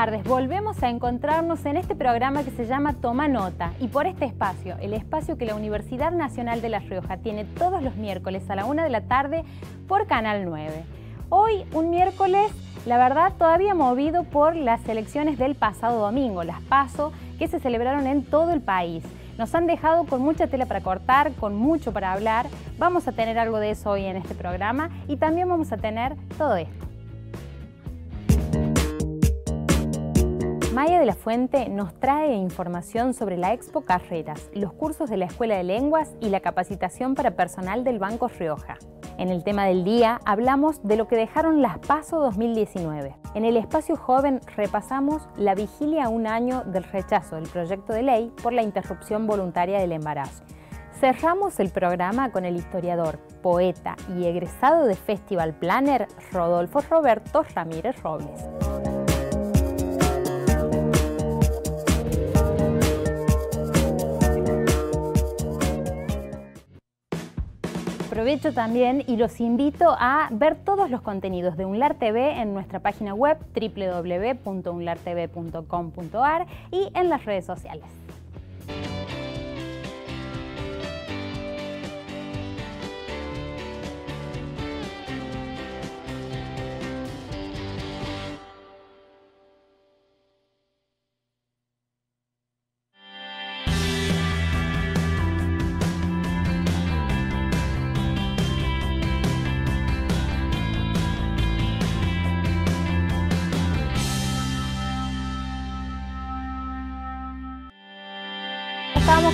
Volvemos a encontrarnos en este programa que se llama Toma Nota y por este espacio, el espacio que la Universidad Nacional de La Rioja tiene todos los miércoles a la una de la tarde por Canal 9. Hoy, un miércoles, la verdad, todavía movido por las elecciones del pasado domingo, las PASO, que se celebraron en todo el país. Nos han dejado con mucha tela para cortar, con mucho para hablar. Vamos a tener algo de eso hoy en este programa y también vamos a tener todo esto. Maya de la Fuente nos trae información sobre la Expo Carreras, los cursos de la Escuela de Lenguas y la capacitación para personal del Banco Rioja. En el tema del día hablamos de lo que dejaron las PASO 2019. En el espacio joven repasamos la vigilia a un año del rechazo del proyecto de ley por la interrupción voluntaria del embarazo. Cerramos el programa con el historiador, poeta y egresado de Festival Planner Rodolfo Roberto Ramírez Robles. Aprovecho también y los invito a ver todos los contenidos de UNLAR TV en nuestra página web www.unlartv.com.ar y en las redes sociales.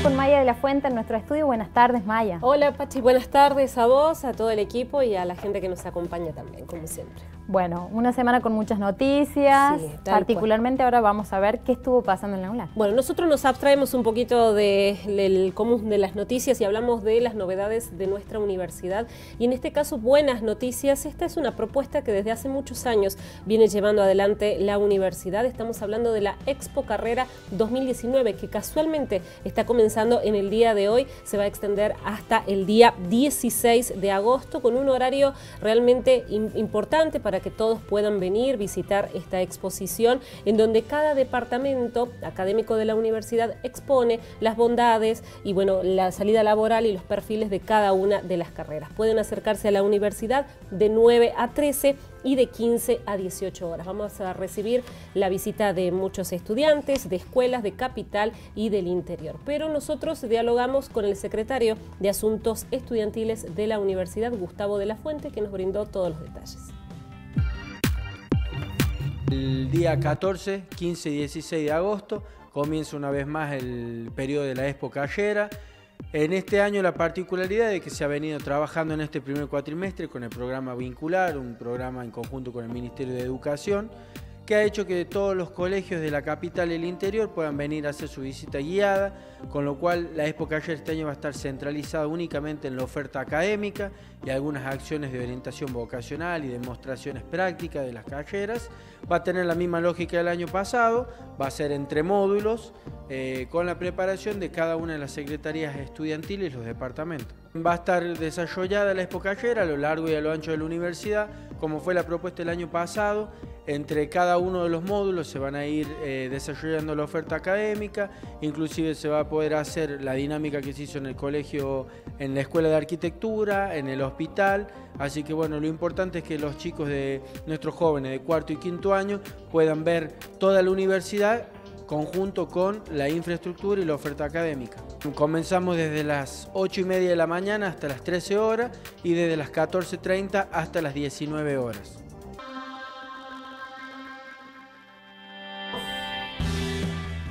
open Maya de la Fuente en nuestro estudio. Buenas tardes, Maya. Hola, Pachi. Buenas tardes a vos, a todo el equipo y a la gente que nos acompaña también, como siempre. Bueno, una semana con muchas noticias, particularmente ahora vamos a ver qué estuvo pasando en la UNLAR. Bueno, nosotros nos abstraemos un poquito del común de las noticias y hablamos de las novedades de nuestra universidad y en este caso buenas noticias. Esta es una propuesta que desde hace muchos años viene llevando adelante la universidad. Estamos hablando de la Expo Carrera 2019 que casualmente está comenzando en el día de hoy, se va a extender hasta el día 16 de agosto con un horario realmente importante para que todos puedan venir, visitar esta exposición en donde cada departamento académico de la universidad expone las bondades y bueno, la salida laboral y los perfiles de cada una de las carreras. Pueden acercarse a la universidad de 9 a 13 y de 15 a 18 horas. Vamos a recibir la visita de muchos estudiantes, de escuelas de capital y del interior. Pero nosotros dialogamos con el secretario de Asuntos Estudiantiles de la Universidad, Gustavo de la Fuente, que nos brindó todos los detalles. El día 14, 15 y 16 de agosto comienza una vez más el periodo de la Expo Callera. En este año la particularidad de que se ha venido trabajando en este primer cuatrimestre con el programa Vincular, un programa en conjunto con el Ministerio de Educación, que ha hecho que todos los colegios de la capital y el interior puedan venir a hacer su visita guiada, con lo cual la Expo Caller este año va a estar centralizada únicamente en la oferta académica y algunas acciones de orientación vocacional y demostraciones prácticas de las calleras. Va a tener la misma lógica del año pasado, va a ser entre módulos, eh, con la preparación de cada una de las secretarías estudiantiles y los departamentos. Va a estar desarrollada la Expo Caller a lo largo y a lo ancho de la universidad, como fue la propuesta el año pasado, entre cada uno de los módulos se van a ir eh, desarrollando la oferta académica, inclusive se va a poder hacer la dinámica que se hizo en el colegio, en la escuela de arquitectura, en el hospital, así que bueno, lo importante es que los chicos de nuestros jóvenes de cuarto y quinto año puedan ver toda la universidad conjunto con la infraestructura y la oferta académica. Comenzamos desde las 8 y media de la mañana hasta las 13 horas y desde las 14.30 hasta las 19 horas.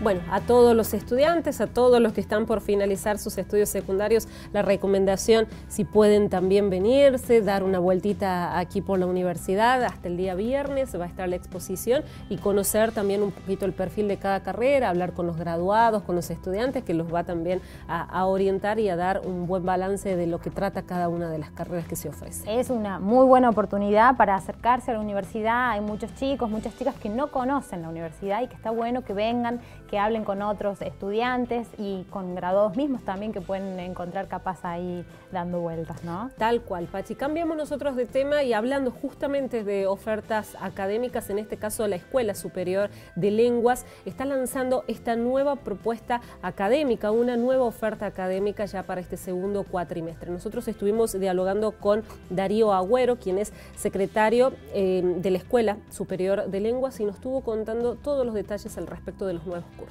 Bueno, a todos los estudiantes, a todos los que están por finalizar sus estudios secundarios, la recomendación si pueden también venirse, dar una vueltita aquí por la universidad hasta el día viernes, va a estar la exposición y conocer también un poquito el perfil de cada carrera, hablar con los graduados, con los estudiantes, que los va también a, orientar y a dar un buen balance de lo que trata cada una de las carreras que se ofrece. Es una muy buena oportunidad para acercarse a la universidad, hay muchos chicos, muchas chicas que no conocen la universidad y que está bueno que vengan, que que hablen con otros estudiantes y con graduados mismos también que pueden encontrar capaz ahí dando vueltas, ¿no? Tal cual, Pachi. Cambiamos nosotros de tema y hablando justamente de ofertas académicas, en este caso la Escuela Superior de Lenguas está lanzando esta nueva propuesta académica, una nueva oferta académica ya para este segundo cuatrimestre. Nosotros estuvimos dialogando con Darío Agüero, quien es secretario eh, de la Escuela Superior de Lenguas y nos estuvo contando todos los detalles al respecto de los nuevos cursos.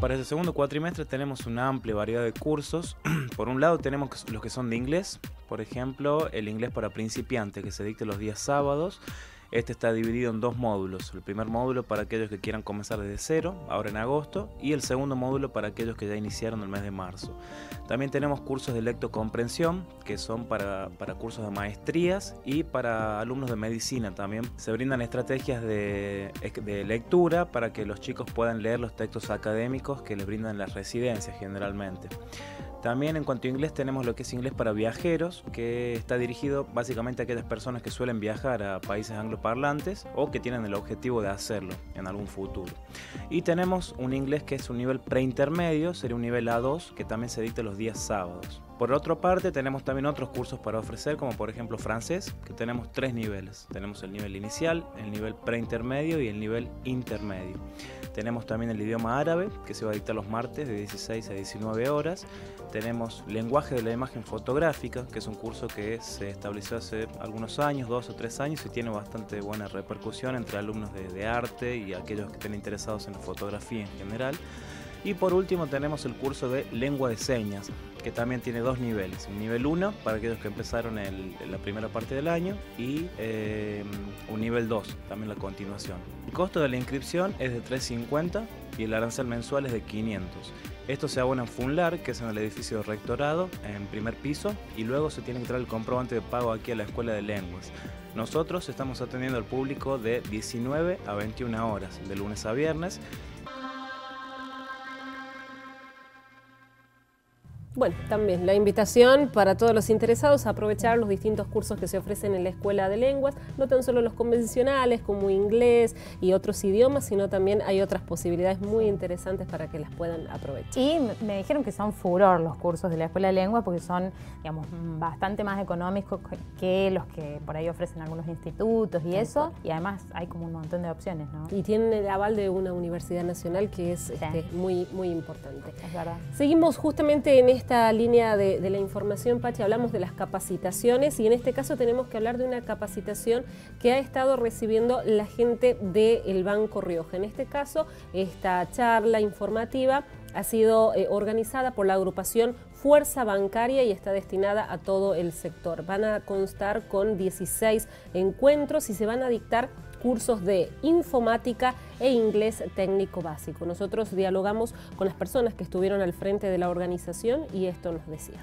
Para este segundo cuatrimestre tenemos una amplia variedad de cursos. Por un lado tenemos los que son de inglés, por ejemplo, el inglés para principiantes que se dicta los días sábados este está dividido en dos módulos. El primer módulo para aquellos que quieran comenzar desde cero, ahora en agosto, y el segundo módulo para aquellos que ya iniciaron el mes de marzo. También tenemos cursos de lectocomprensión, que son para, para cursos de maestrías y para alumnos de medicina también. Se brindan estrategias de, de lectura para que los chicos puedan leer los textos académicos que les brindan las residencias generalmente. También en cuanto a inglés tenemos lo que es inglés para viajeros, que está dirigido básicamente a aquellas personas que suelen viajar a países angloparlantes o que tienen el objetivo de hacerlo en algún futuro. Y tenemos un inglés que es un nivel preintermedio, sería un nivel A2, que también se dicta los días sábados. Por otra parte, tenemos también otros cursos para ofrecer, como por ejemplo francés, que tenemos tres niveles. Tenemos el nivel inicial, el nivel preintermedio y el nivel intermedio. Tenemos también el idioma árabe, que se va a dictar los martes de 16 a 19 horas. Tenemos lenguaje de la imagen fotográfica, que es un curso que se estableció hace algunos años, dos o tres años, y tiene bastante buena repercusión entre alumnos de, arte y aquellos que estén interesados en la fotografía en general. Y por último tenemos el curso de lengua de señas, que también tiene dos niveles. Un nivel 1 para aquellos que empezaron en la primera parte del año y eh, un nivel 2, también la continuación. El costo de la inscripción es de 3.50 y el arancel mensual es de 500. Esto se abona en Funlar, que es en el edificio de rectorado, en primer piso, y luego se tiene que traer el comprobante de pago aquí a la Escuela de Lenguas. Nosotros estamos atendiendo al público de 19 a 21 horas, de lunes a viernes, Bueno, también la invitación para todos los interesados a aprovechar los distintos cursos que se ofrecen en la Escuela de Lenguas, no tan solo los convencionales como inglés y otros idiomas, sino también hay otras posibilidades muy interesantes para que las puedan aprovechar. Y me dijeron que son furor los cursos de la Escuela de Lenguas porque son, digamos, bastante más económicos que los que por ahí ofrecen algunos institutos y eso, y además hay como un montón de opciones, ¿no? Y tienen el aval de una universidad nacional que es este, muy, muy importante. Es verdad. Seguimos justamente en esta línea de, la información, Pachi, hablamos de las capacitaciones y en este caso tenemos que hablar de una capacitación que ha estado recibiendo la gente del Banco Rioja. En este caso, esta charla informativa ha sido eh, organizada por la agrupación Fuerza Bancaria y está destinada a todo el sector. Van a constar con 16 encuentros y se van a dictar cursos de informática e inglés técnico básico. Nosotros dialogamos con las personas que estuvieron al frente de la organización y esto nos decía.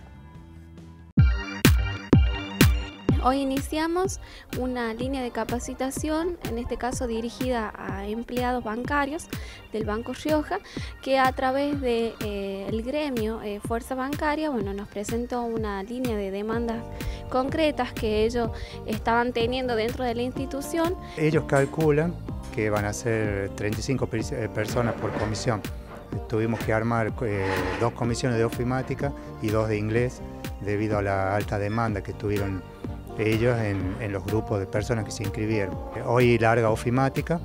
Hoy iniciamos una línea de capacitación, en este caso dirigida a empleados bancarios del Banco Rioja, que a través del de, eh, gremio eh, Fuerza Bancaria bueno, nos presentó una línea de demandas concretas que ellos estaban teniendo dentro de la institución. Ellos calculan que van a ser 35 eh, personas por comisión. Tuvimos que armar dos comisiones de ofimática y dos de inglés debido a la alta demanda que tuvieron ellos en, los grupos de personas que se inscribieron. Hoy larga ofimática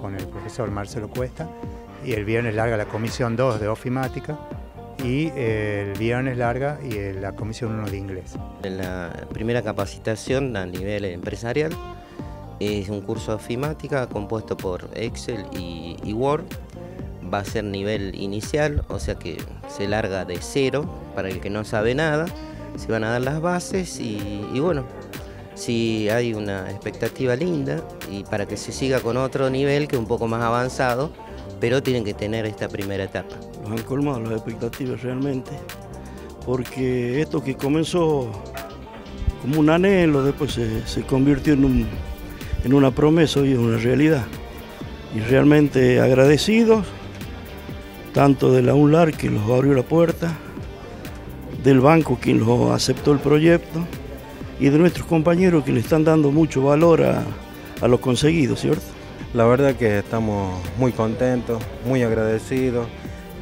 con el profesor Marcelo Cuesta y el viernes larga la comisión 2 de ofimática y el viernes larga y la comisión 1 de inglés. La primera capacitación a nivel empresarial es un curso de ofimática compuesto por Excel y, Word. Va a ser nivel inicial, o sea que se larga de cero para el que no sabe nada. Se van a dar las bases y bueno, si hay una expectativa linda y para que se siga con otro nivel que es un poco más avanzado, pero tienen que tener esta primera etapa. Nos han colmado las expectativas realmente, porque esto que comenzó como un anhelo, después se, convirtió en, en una promesa y en una realidad. Y realmente agradecidos, tanto de la UNLAR que los abrió la puerta, del banco quien los aceptó el proyecto, y de nuestros compañeros que le están dando mucho valor a, a lo conseguido, ¿cierto? La verdad que estamos muy contentos, muy agradecidos.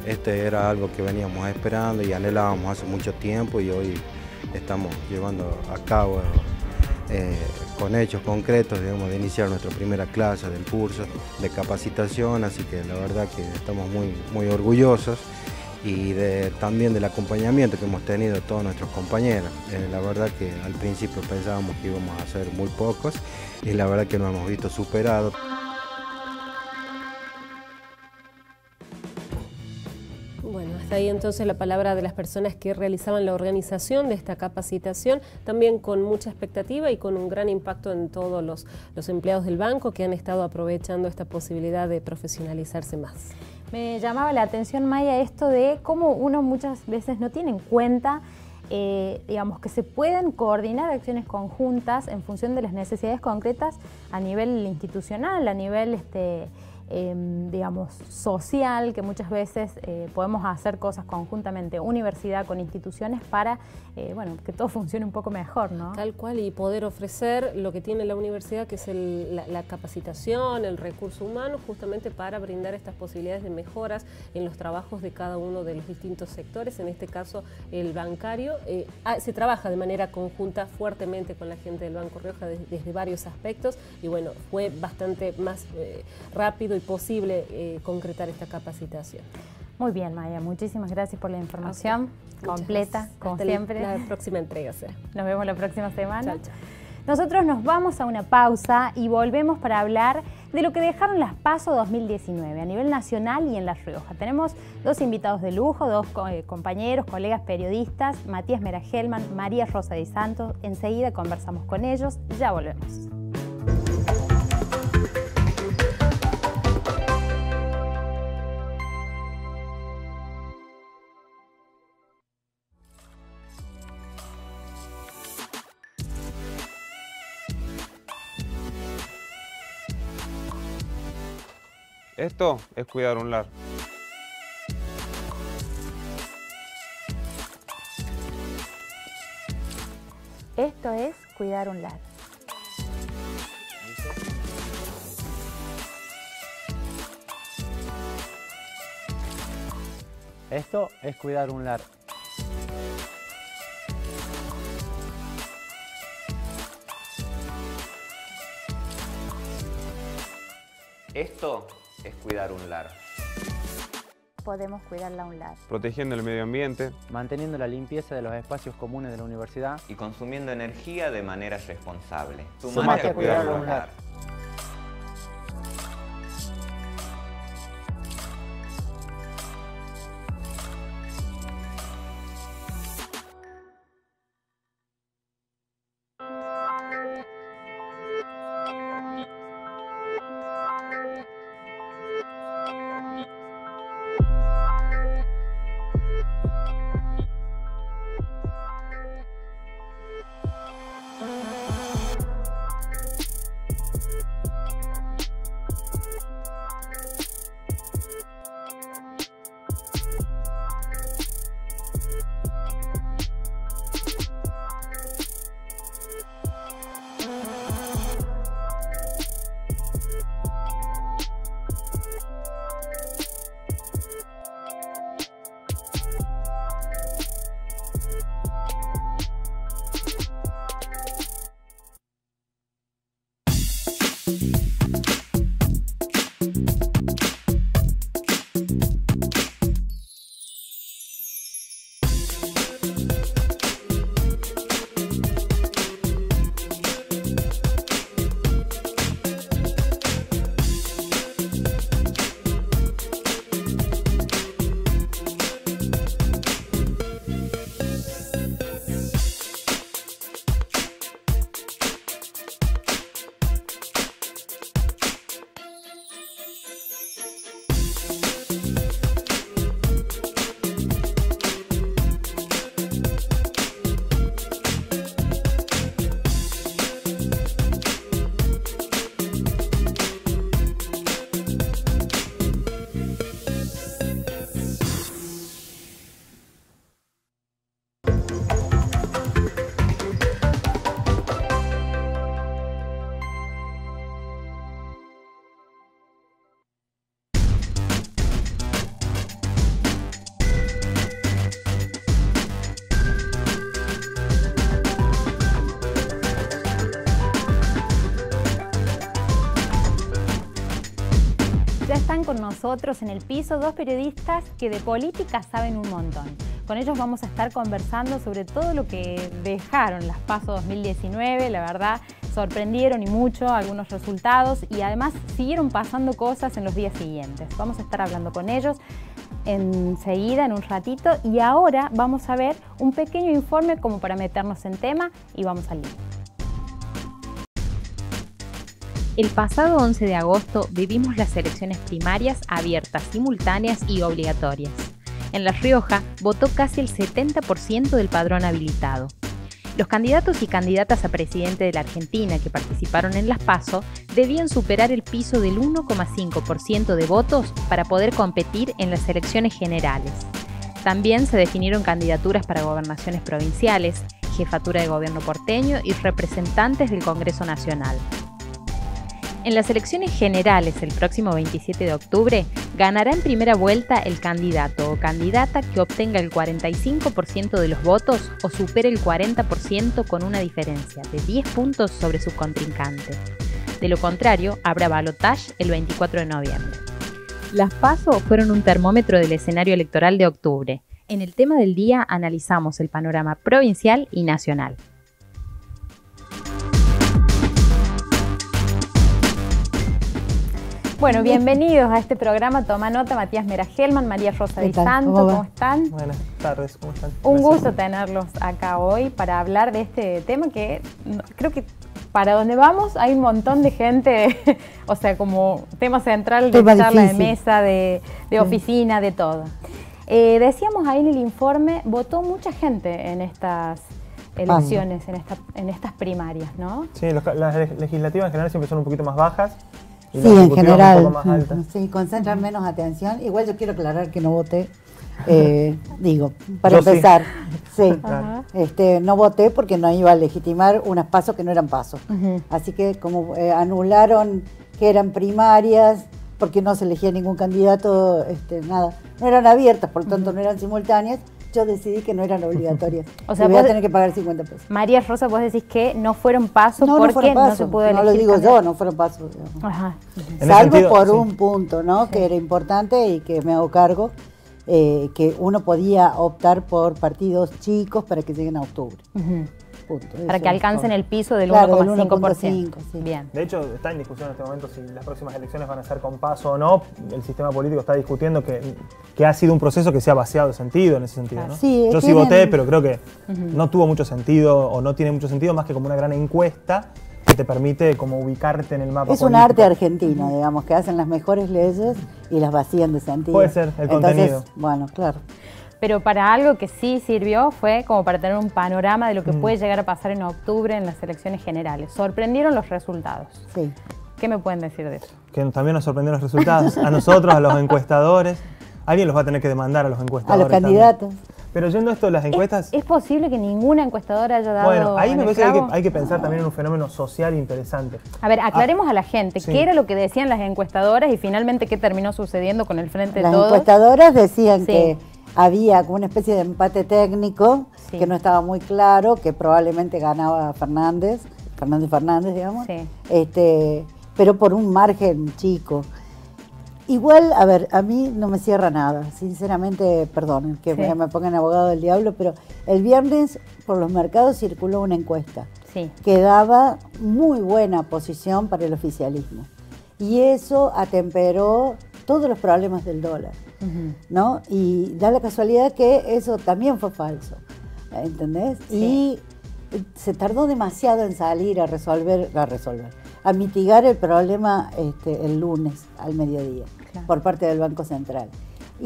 Este era algo que veníamos esperando y anhelábamos hace mucho tiempo y hoy estamos llevando a cabo eh, con hechos concretos, digamos, de iniciar nuestra primera clase del curso de capacitación, así que la verdad que estamos muy, muy orgullosos y también del acompañamiento que hemos tenido todos nuestros compañeros. Eh, la verdad que al principio pensábamos que íbamos a ser muy pocos y la verdad que nos hemos visto superados. Bueno, hasta ahí entonces la palabra de las personas que realizaban la organización de esta capacitación, también con mucha expectativa y con un gran impacto en todos los, los empleados del banco que han estado aprovechando esta posibilidad de profesionalizarse más. Me llamaba la atención, Maya, esto de cómo uno muchas veces no tiene en cuenta, eh, digamos, que se pueden coordinar acciones conjuntas en función de las necesidades concretas a nivel institucional, a nivel este, Em, digamos, social, que muchas veces eh, podemos hacer cosas conjuntamente, universidad con instituciones, para eh, bueno, que todo funcione un poco mejor. ¿no? Tal cual, y poder ofrecer lo que tiene la universidad, que es la, capacitación, el recurso humano, justamente para brindar estas posibilidades de mejoras en los trabajos de cada uno de los distintos sectores, en este caso el bancario. Eh, ah, se trabaja de manera conjunta fuertemente con la gente del Banco Rioja desde, varios aspectos y bueno, fue bastante más rápido y posible eh, concretar esta capacitación. Muy bien, Maya, muchísimas gracias por la información completa, como siempre. La próxima entrega Nos vemos la próxima semana. Nosotros nos vamos a una pausa y volvemos para hablar de lo que dejaron las PASO 2019 a nivel nacional y en La Rioja. Tenemos dos invitados de lujo, dos eh, compañeros, colegas periodistas, Matías Mera María Rosa de Santos. Enseguida conversamos con ellos, ya volvemos. Esto es cuidar un lar. Esto es cuidar un lar. Esto es cuidar un lar. Esto es cuidar un lar. Podemos cuidarla un lar. Protegiendo el medio ambiente. Manteniendo la limpieza de los espacios comunes de la universidad. Y consumiendo energía de manera responsable. Sumate, a cuidar un lar. Nosotros en el piso dos periodistas que de política saben un montón. Con ellos vamos a estar conversando sobre todo lo que dejaron las PASO 2019, la verdad sorprendieron y mucho algunos resultados y además siguieron pasando cosas en los días siguientes. Vamos a estar hablando con ellos enseguida, en un ratito, y ahora vamos a ver un pequeño informe como para meternos en tema y vamos al lío. El pasado 11 de agosto vivimos las elecciones primarias abiertas, simultáneas y obligatorias. En La Rioja votó casi el 70% del padrón habilitado. Los candidatos y candidatas a presidente de la Argentina que participaron en las PASO debían superar el piso del 1,5% de votos para poder competir en las elecciones generales. También se definieron candidaturas para gobernaciones provinciales, jefatura de gobierno porteño y representantes del Congreso Nacional. En las elecciones generales el próximo 27 de octubre, ganará en primera vuelta el candidato o candidata que obtenga el 45% de los votos o supere el 40% con una diferencia de 10 puntos sobre su contrincante. De lo contrario, habrá balotage el 24 de noviembre. Las PASO fueron un termómetro del escenario electoral de octubre. En el tema del día analizamos el panorama provincial y nacional. Bueno, bienvenidos a este programa Toma Nota, Matías Meragelman, María Rosa de Santo, ¿cómo, están? Buenas tardes, ¿cómo están? Un gusto tenerlos acá hoy para hablar de este tema que creo que para donde vamos hay un montón de gente, o sea, como tema central de charla de mesa, de, oficina, de todo. Eh, decíamos ahí en el informe, votó mucha gente en estas elecciones, en, en estas primarias, ¿no? Sí, las legislativas en general siempre son un poquito más bajas sí, en general. Sí, concentran menos atención. Igual yo quiero aclarar que no voté. Eh, digo, para empezar, sí, este, no voté porque no iba a legitimar unas pasos que no eran pasos. Así que como eh, anularon que eran primarias, porque no se elegía ningún candidato, este, nada, no eran abiertas, por lo tanto no eran simultáneas, yo decidí que no eran obligatorias. o sea, voy a tener que pagar 50 pesos. María Rosa, vos decís que no fueron pasos no, porque no, se pudo elegir. No lo digo yo, no fueron pasos. Ajá. Salvo por un punto, ¿no? Que era importante y que me hago cargo, eh, que uno podía optar por partidos chicos para que lleguen a octubre. Para que alcancen el piso del 1,5%. Bien. De hecho, está en discusión en este momento si las próximas elecciones van a ser con paso o no. El sistema político está discutiendo que, que ha sido un proceso que se ha vaciado de sentido en ese sentido. ¿no? Yo sí voté, pero creo que no tuvo mucho sentido o no tiene mucho sentido más que como una gran encuesta que te permite como ubicarte en el mapa. Es un arte argentino, digamos, que hacen las mejores leyes y las vacían de sentido. Puede ser, el contenido. Bueno, claro pero para algo que sí sirvió fue como para tener un panorama de lo que mm. puede llegar a pasar en octubre en las elecciones generales. Sorprendieron los resultados. Sí. ¿Qué me pueden decir de eso? Que también nos sorprendieron los resultados. A nosotros, a los encuestadores. Alguien los va a tener que demandar a los encuestadores. A los candidatos. Pero yendo esto de las encuestas... ¿Es, posible que ninguna encuestadora haya dado Bueno, ahí me parece que hay, que pensar también en un fenómeno social interesante. A ver, aclaremos a la gente qué era lo que decían las encuestadoras y finalmente qué terminó sucediendo con el Frente de Todos. Las encuestadoras decían que había como una especie de empate técnico que no estaba muy claro, que probablemente ganaba Fernández, Fernández Fernández, digamos, este, pero por un margen chico. Igual, a ver, a mí no me cierra nada, sinceramente, perdón, que me, pongan abogado del diablo, pero el viernes por los mercados circuló una encuesta que daba muy buena posición para el oficialismo. Y eso atemperó todos los problemas del dólar. ¿No? Y da la casualidad que eso también fue falso, ¿entendés? Y se tardó demasiado en salir a resolver, a resolver, a mitigar el problema este, el lunes al mediodía por parte del Banco Central.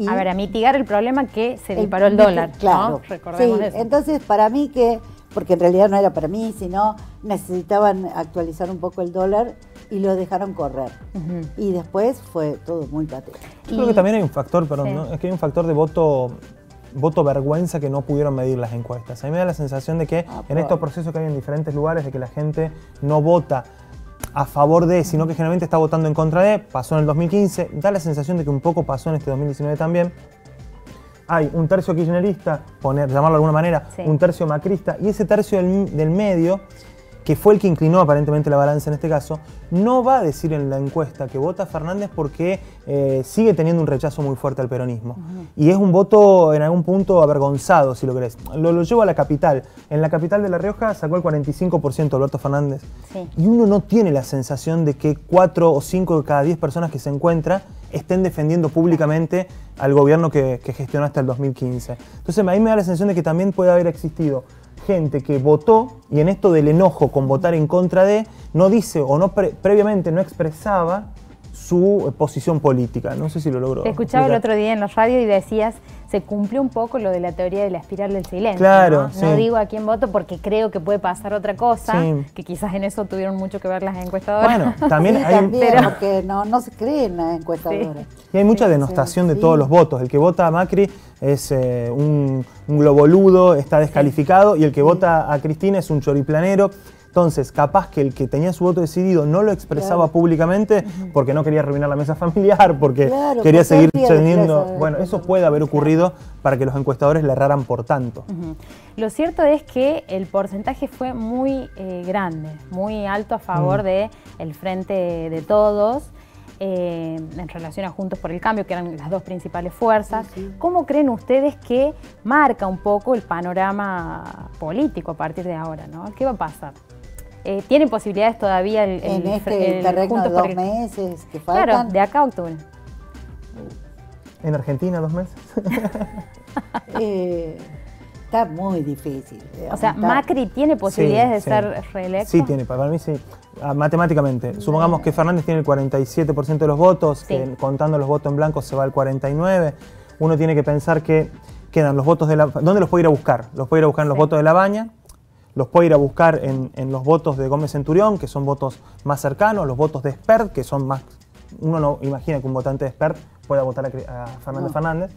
a ver, a mitigar el problema que se disparó el, dólar, claro. Recordemos eso. Entonces, para mí que, porque en realidad no era para mí, sino necesitaban actualizar un poco el dólar, y lo dejaron correr. Y después fue todo muy patético. Yo creo que también hay un factor, perdón, es que hay un factor de voto voto vergüenza que no pudieron medir las encuestas. A mí me da la sensación de que ah, en estos procesos que hay en diferentes lugares, de que la gente no vota a favor de, sino que generalmente está votando en contra de, pasó en el 2015, da la sensación de que un poco pasó en este 2019 también. Hay un tercio kirchnerista, poner, llamarlo de alguna manera, un tercio macrista, y ese tercio del, del medio que fue el que inclinó aparentemente la balanza en este caso, no va a decir en la encuesta que vota Fernández porque eh, sigue teniendo un rechazo muy fuerte al peronismo. Y es un voto en algún punto avergonzado, si lo querés. Lo, lo llevo a la capital. En la capital de La Rioja sacó el 45% Alberto Fernández. Y uno no tiene la sensación de que cuatro o cinco de cada diez personas que se encuentra estén defendiendo públicamente al gobierno que, que gestionó hasta el 2015. Entonces a mí me da la sensación de que también puede haber existido gente que votó y en esto del enojo con votar en contra de, no dice o no previamente no expresaba su eh, posición política. No sé si lo logró. Te escuchaba el otro día en la radio y decías, se cumplió un poco lo de la teoría de la espiral del silencio. Claro. No, digo a quién voto porque creo que puede pasar otra cosa, que quizás en eso tuvieron mucho que ver las encuestadoras. Bueno, también hay... También, porque no, no se creen las encuestadoras. Y hay mucha denostación de todos los votos. El que vota a Macri es eh, un, un globoludo, está descalificado, y el que vota a Cristina es un choriplanero. Entonces, capaz que el que tenía su voto decidido no lo expresaba públicamente porque no quería arruinar la mesa familiar, porque quería seguir teniendo... Bueno, eso puede haber ocurrido para que los encuestadores le erraran por tanto. Lo cierto es que el porcentaje fue muy eh, grande, muy alto a favor del el Frente de Todos. Eh, en relación a Juntos por el Cambio, que eran las dos principales fuerzas. ¿Cómo creen ustedes que marca un poco el panorama político a partir de ahora? ¿no? ¿Qué va a pasar? Eh, ¿Tienen posibilidades todavía el, en este terreno de dos meses que faltan? Claro, de acá a octubre. ¿En Argentina dos meses? Eh, está muy difícil. O sea, ¿Macri tiene posibilidades de ser reelecto? Sí, tiene, para mí sí. Ah, matemáticamente, supongamos que Fernández tiene el 47% de los votos, que contando los votos en blanco se va al 49%. Uno tiene que pensar que quedan los votos de la... ¿Dónde los puede ir a buscar? Los puede ir a buscar en los votos de la baña, los puede ir a buscar en, los votos de Gómez Centurión, que son votos más cercanos, los votos de Spert, que son más... Uno no imagina que un votante de Spert pueda votar a, Fernández Fernández,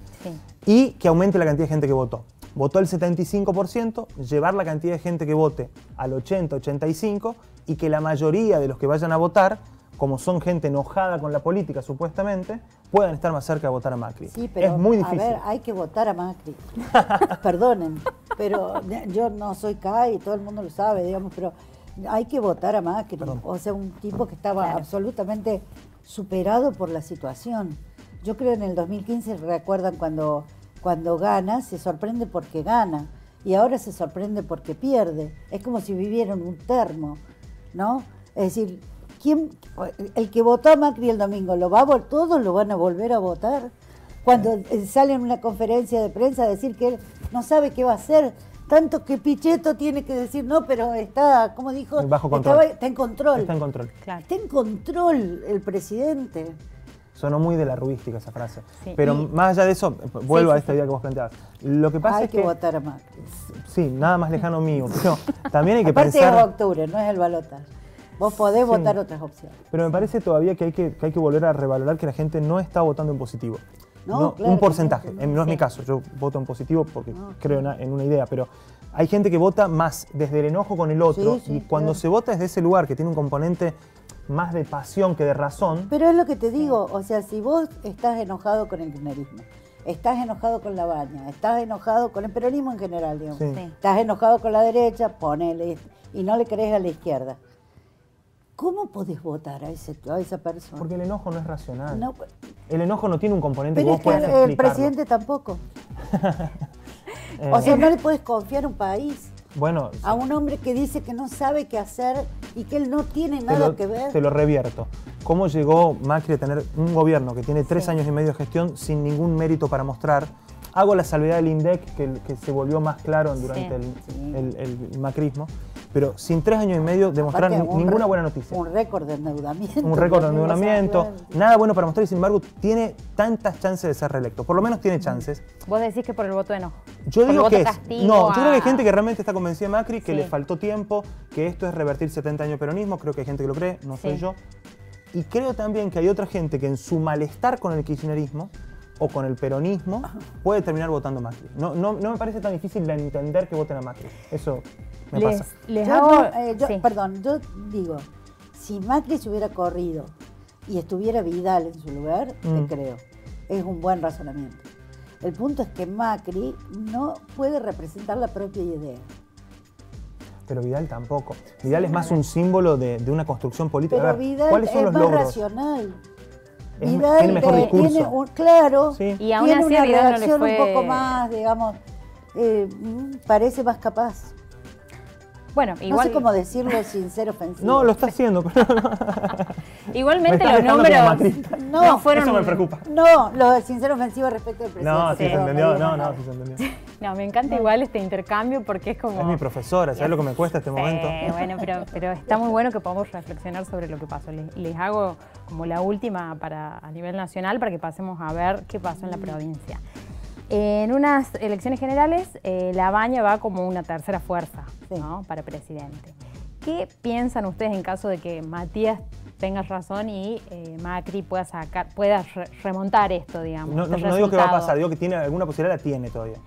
y que aumente la cantidad de gente que votó. Votó el 75%, llevar la cantidad de gente que vote al 80, 85, y que la mayoría de los que vayan a votar como son gente enojada con la política supuestamente, puedan estar más cerca de votar a Macri. Sí, pero, es muy difícil. A ver, hay que votar a Macri. Perdonen, pero yo no soy CAI, todo el mundo lo sabe, digamos, pero hay que votar a Macri. O sea, un tipo que estaba absolutamente superado por la situación. Yo creo en el 2015, recuerdan cuando, cuando gana, se sorprende porque gana. Y ahora se sorprende porque pierde. Es como si viviera en un termo, ¿no? Es decir, ¿quién, el que votó a Macri el domingo, ¿lo va a, ¿todos lo van a volver a votar? Cuando eh, sale en una conferencia de prensa a decir que él no sabe qué va a hacer, tanto que Pichetto tiene que decir, no, pero está, como dijo, Bajo control. está en control. Está en control. Está en control el presidente. Sonó muy de la rubística esa frase. Pero más allá de eso, vuelvo a esta idea que vos planteabas. Lo que pasa hay es que, que votar a Macri. Sí, nada más lejano mío. Pero también hay que Aparte pensar... es octubre, no es el balotaje. Vos podés votar otras opciones. Pero me parece todavía que hay que, hay que volver a revalorar que la gente no está votando en positivo. No, un porcentaje. No, es mi caso, yo voto en positivo porque creo en, una idea, pero hay gente que vota más desde el enojo con el otro y cuando se vota desde ese lugar que tiene un componente más de pasión que de razón. Pero es lo que te digo, o sea, si vos estás enojado con el kirchnerismo, estás enojado con la baña, estás enojado con el peronismo en general, digamos, estás enojado con la derecha, ponele, y no le crees a la izquierda ¿Cómo podés votar a, ese, a esa persona? Porque el enojo no es racional. el enojo no tiene un componente pero que vos es que el presidente tampoco. o sea, no le puedes confiar un país. Bueno, a un hombre que dice que no sabe qué hacer y que él no tiene nada que ver. Te lo revierto. ¿Cómo llegó Macri a tener un gobierno que tiene tres años y medio de gestión sin ningún mérito para mostrar? Hago la salvedad del INDEC, que, se volvió más claro durante el macrismo pero sin tres años y medio demostrar ninguna buena noticia. Un récord de endeudamiento. Un récord de endeudamiento, nada bueno para mostrar y sin embargo tiene tantas chances de ser reelecto, por lo menos tiene chances. Vos decís que por el voto de enojo. Yo digo que no, yo creo que hay gente que realmente está convencida de Macri, que le faltó tiempo, que esto es revertir 70 años de peronismo, creo que hay gente que lo cree, no soy yo. Y creo también que hay otra gente que en su malestar con el kirchnerismo o con el peronismo puede terminar votando Macri. No, no, no me parece tan difícil de entender que voten a Macri. Eso me pasa. Eh, perdón, yo digo, si Macri se hubiera corrido y estuviera Vidal en su lugar, te mm. creo. Es un buen razonamiento. El punto es que Macri no puede representar la propia idea. Pero Vidal tampoco. Vidal es más un símbolo de, de una construcción política. Pero ver, Vidal ¿cuáles son es los más logros? racional. Es- Vidal tiene mejor eh, discurso. tiene un- claro, Sí. Y aún tiene así una Vidal no le redacción fue- un poco más, digamos, eh, mm, parece más capaz. Bueno, No igual, sé cómo decirlo sin ser ofensivo. No, lo está haciendo, pero igualmente Me los números no, No, fueron... eso me preocupa. No, lo de sin ser ofensivo respecto del presidente. No, sí, se entendió. No, no, sí se entendió. No, me encanta igual este intercambio porque es como... Es mi profesora, ¿sabes lo que me cuesta este momento? Bueno, pero, pero está muy bueno que podamos reflexionar sobre lo que pasó. Les, les hago como la última para, a nivel nacional para que pasemos a ver qué pasó en la provincia. En unas elecciones generales, eh, La Baña va como una tercera fuerza ¿no? para presidente. ¿Qué piensan ustedes en caso de que Matías tenga razón y eh, Macri pueda sacar, pueda re- remontar esto, digamos? No, este no- no digo que va a pasar, digo que tiene alguna posibilidad, la tiene todavía.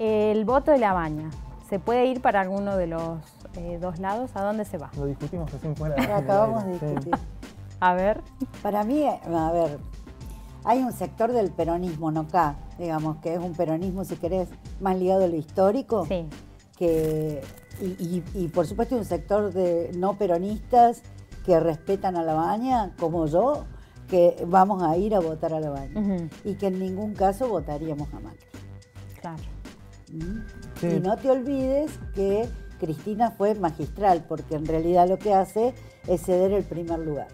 El voto de La Baña, ¿se puede ir para alguno de los eh, dos lados? ¿A dónde se va? Lo discutimos recién fuera. Lo acabamos de Sí. discutir. A ver. Para mí, a ver, hay un sector del peronismo, no acá, digamos, que es un peronismo, si querés, más ligado a lo histórico. Que, y, y- y, por supuesto un sector de no peronistas que respetan a la baña, como yo, que vamos a ir a votar a la baña. Y que en ningún caso votaríamos a Macri. Claro. ¿Mm? Sí. Y no te olvides que Cristina fue magistral, porque en realidad lo que hace es ceder el primer lugar.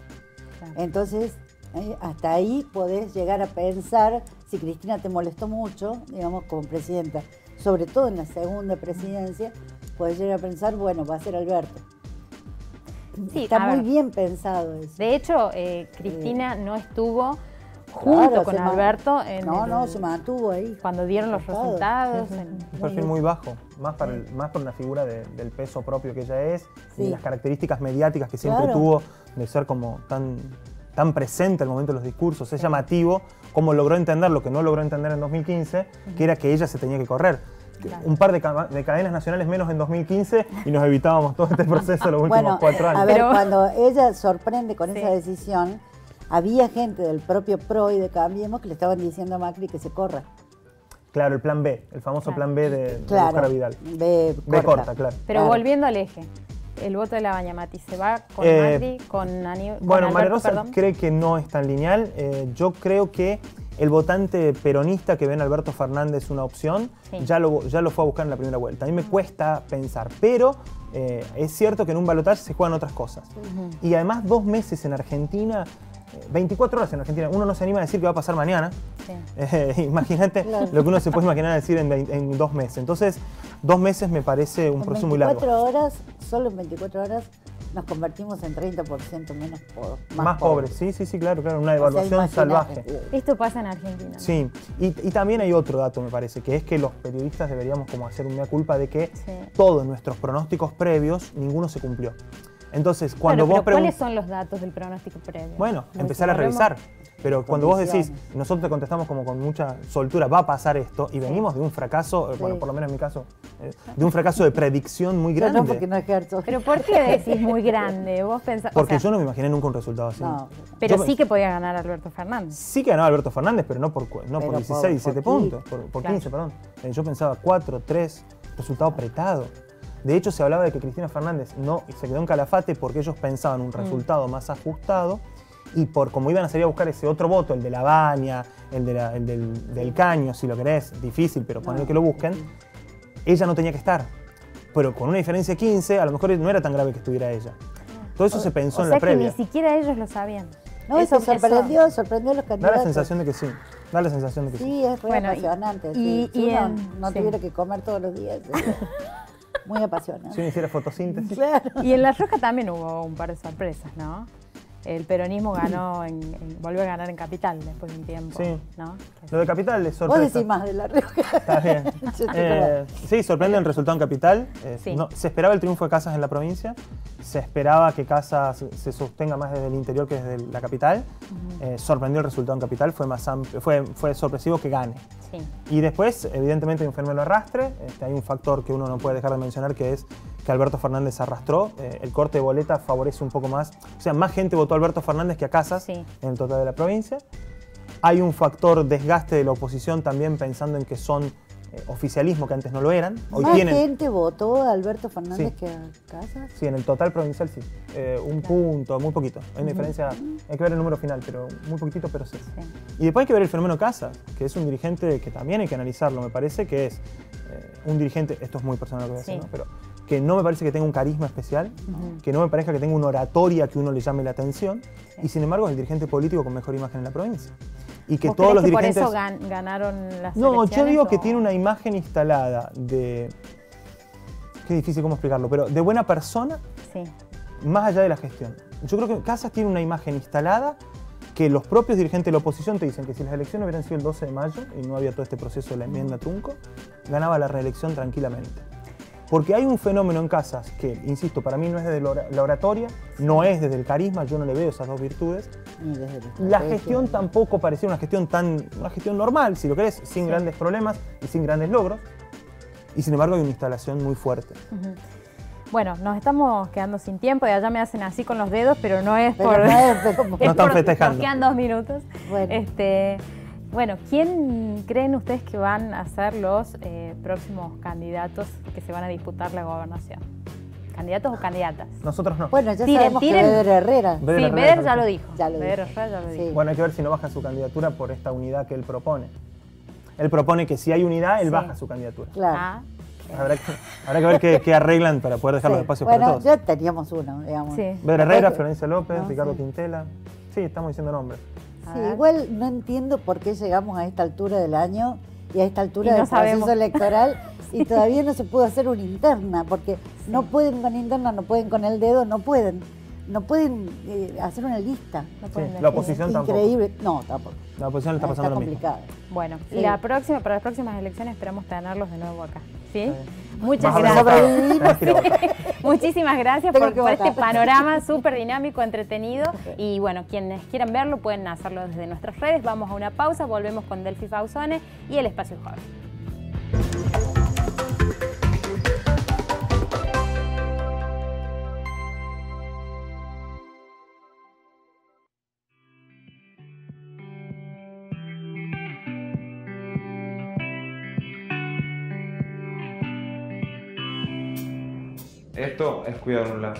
Entonces, eh, hasta ahí podés llegar a pensar, si Cristina te molestó mucho, digamos, como presidenta, sobre todo en la segunda presidencia, podés llegar a pensar, bueno, va a ser Alberto. Sí, Está muy ver. bien pensado eso. De hecho, eh, Cristina no estuvo junto Claro, con Alberto en No, el- no, se mantuvo ahí. cuando dieron los Resultados. resultados. Sí, sí. en- Un perfil muy bajo, más, para el- más por una figura de- del peso propio que ella es y las características mediáticas que siempre Claro. tuvo de ser como tan, tan presente al momento de los discursos. Es llamativo cómo logró entender lo que no logró entender en 2015, que era que ella se tenía que correr. Un par de, ca- de cadenas nacionales menos en 2015 y nos evitábamos todo este proceso los últimos Bueno, cuatro años. a ver, cuando ella sorprende con esa decisión, había gente del propio PRO y de Cambiemos que le estaban diciendo a Macri que se corra. Claro, el plan B, el famoso plan B de, de Claro, buscar a Vidal. B B corta. corta, claro. Pero Claro. volviendo al eje, el voto de la Baña Mati, ¿se va con Eh, Macri, con Aníbal? Bueno, María Rosa perdón? cree que no es tan lineal. Eh, yo creo que el votante peronista que ve en Alberto Fernández una opción, Sí. ya, lo, ya lo fue a buscar en la primera vuelta. A mí me cuesta pensar, pero eh, es cierto que en un balotaje se juegan otras cosas. Y además dos meses en Argentina, eh, 24 horas en Argentina, uno no se anima a decir que va a pasar mañana. Sí. Eh, Imagínate Claro. lo que uno se puede imaginar decir en, en dos meses. Entonces, dos meses me parece un En proceso muy largo. 24 horas, solo en 24 horas, nos convertimos en 30% menos po- más, Más, pobres, sí, sí, sí, claro, claro, una O sea, devaluación salvaje. Esto pasa en Argentina. ¿no? Sí, y, y también hay otro dato, me parece, que es que los periodistas deberíamos como hacer una culpa de que Sí. todos nuestros pronósticos previos, ninguno se cumplió. Entonces, cuando Claro, vos pero ¿Cuáles son los datos del pronóstico previo? Bueno, empezar a revisar. Pero cuando vos decís, nosotros te contestamos como con mucha soltura, va a pasar esto, y venimos de un fracaso, eh, bueno, por lo menos en mi caso, eh, de un fracaso de predicción muy grande. no, porque no ejerzo. Pero ¿por qué decís muy grande? Vos pensás, o Porque sea, yo no me imaginé nunca un resultado así. No. pero yo- sí que podía ganar Alberto Fernández. Sí que ganaba Alberto Fernández, pero no por, cu- no por Pero 16, por 17 poquito. puntos, por, por Claro. 15, perdón. Eh, yo pensaba 4, 3, resultado apretado. De hecho, se hablaba de que Cristina Fernández no se quedó en Calafate porque ellos pensaban Mm. un resultado más ajustado y por como iban a salir a buscar ese otro voto, el de la Baña, el, de la- el del, del Caño, si lo querés, difícil, pero poner que lo busquen, ella no tenía que estar. Pero con una diferencia de 15, a lo mejor no era tan grave que estuviera ella. Todo eso se pensó o en sea la que previa. ni siquiera ellos lo sabían. No, Eso- eso, sorprendió, sorprendió a los Da candidatos. la sensación de que sí. Da la sensación de que sí. Sí, es re Bueno, y- apasionante. y- sí. Si y uno en- no sí. tuviera que comer todos los días. Muy apasionante. Si uno hiciera fotosíntesis. Claro. Y en La Roja también hubo un par de sorpresas, ¿no? El peronismo ganó, en, en- volvió a ganar en Capital después de un tiempo. Sí. ¿no? Lo de Capital es Vos sorpresa. decís más de la Rioja. Está bien. Eh, sí, sorprende el resultado en Capital. Eh, Sí. no- se esperaba el triunfo de Casas en la provincia. Se esperaba que Casas se sostenga más desde el interior que desde la capital. Eh, sorprendió el resultado en Capital. Fue, más amplio- fue, fue sorpresivo que gane. Sí. Y después, evidentemente, hay un fenómeno arrastre. Este, hay un factor que uno no puede dejar de mencionar, que es que Alberto Fernández arrastró. Eh, el corte de boleta favorece un poco más. O sea, más gente votó a Alberto Fernández que a Casas Sí. en el total de la provincia. Hay un factor desgaste de la oposición también pensando en que son eh, oficialismo que antes no lo eran. Hoy ¿Más tienen, gente votó a Alberto Fernández Sí. que a Casas? Sí, en el total provincial sí. Eh, un punto, muy poquito. Hay una diferencia, hay que ver el número final, pero muy poquitito, pero sí. Y después hay que ver el fenómeno Casa, que es un dirigente que también hay que analizarlo, me parece, que es eh, un dirigente, esto es muy personal lo que voy a decir, Sí. ¿no? pero que no me parece que tenga un carisma especial, que no me parezca que tenga una oratoria que uno le llame la atención, y sin embargo es el dirigente político con mejor imagen en la provincia. Y que ¿Vos todos los que por dirigentes... eso gan- ganaron las No, yo digo o- que tiene una imagen instalada de... Qué difícil cómo explicarlo, pero de buena persona Sí. más allá de la gestión. Yo creo que Casas tiene una imagen instalada que los propios dirigentes de la oposición te dicen que si las elecciones hubieran sido el 12 de mayo y no había todo este proceso de la enmienda Tunco, ganaba la reelección tranquilamente. Porque hay un fenómeno en Casas que, insisto, para mí no es desde la ora- la oratoria, no es desde el carisma, yo no le veo esas dos virtudes. Desde la gestión tampoco parecía una gestión tan, una gestión normal, si lo querés, sin Sí. grandes problemas y sin grandes logros. Y sin embargo hay una instalación muy fuerte. Bueno, nos estamos quedando sin tiempo y allá me hacen así con los dedos, pero no es Pero por... no es como- es No están por- festejando. Nos quedan dos minutos. Bueno. Este, bueno, ¿quién creen ustedes que van a ser los eh, próximos candidatos que se van a disputar la gobernación? ¿Candidatos o candidatas? Nosotros no. Bueno, ya Tiren, sabemos tiren. que Beder Herrera. Beder sí, Herrera Beder es ya lo dijo. Ya lo Beder dijo. Herrera ya lo Sí. dijo. Bueno, hay que ver si no baja su candidatura por esta unidad que él propone. Él propone que si hay unidad, él Sí. baja su candidatura. Claro. Ah, Habrá que, habrá que ver qué, qué arreglan para poder dejar los Sí. espacios bueno, para todos. ya teníamos uno, digamos. sí. Ver Herrera, Florencia López, No, Ricardo sí. Quintela. Sí, estamos diciendo nombres. Sí, igual no entiendo por qué llegamos a esta altura del año y a esta altura Y no del sabemos. proceso electoral y todavía no se pudo hacer una interna, porque no pueden con interna, no pueden con el dedo, no pueden. No pueden eh, hacer una lista. No Sí, pueden la oposición tampoco. Increíble. No, tampoco. La oposición le está Está pasando lo mismo. complicado. Bueno, Sí. la próxima, para las próximas elecciones esperamos tenerlos de nuevo acá. Muchas gracias. Muchísimas gracias por, por este panorama súper dinámico, entretenido. Y bueno, quienes quieran verlo pueden hacerlo desde nuestras redes. Vamos a una pausa, volvemos con Delphi Fausone y el Espacio Joven. Esto es cuidar un lar.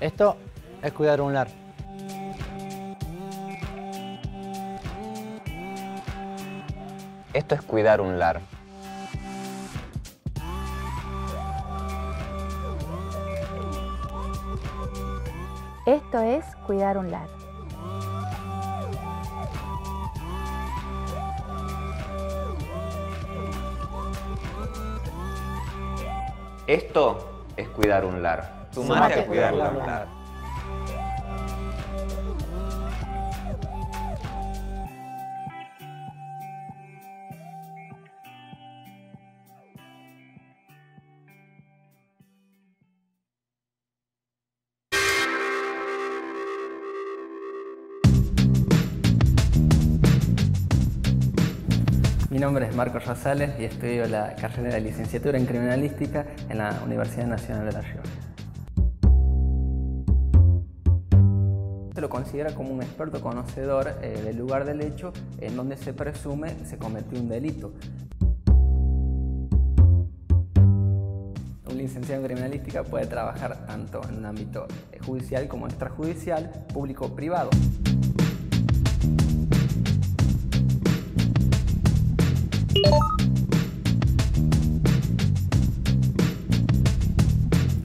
Esto es cuidar un lar. Esto es cuidar un lar. Esto es cuidar un lar. Esto es cuidar un lar. Sumate a cuidar un lar. Nombre es Marcos Rosales y estudio la carrera de licenciatura en criminalística en la Universidad Nacional de La Rioja. Se lo considera como un experto conocedor eh, del lugar del hecho en donde se presume se cometió un delito. Un licenciado en criminalística puede trabajar tanto en un ámbito eh, judicial como extrajudicial, público o privado.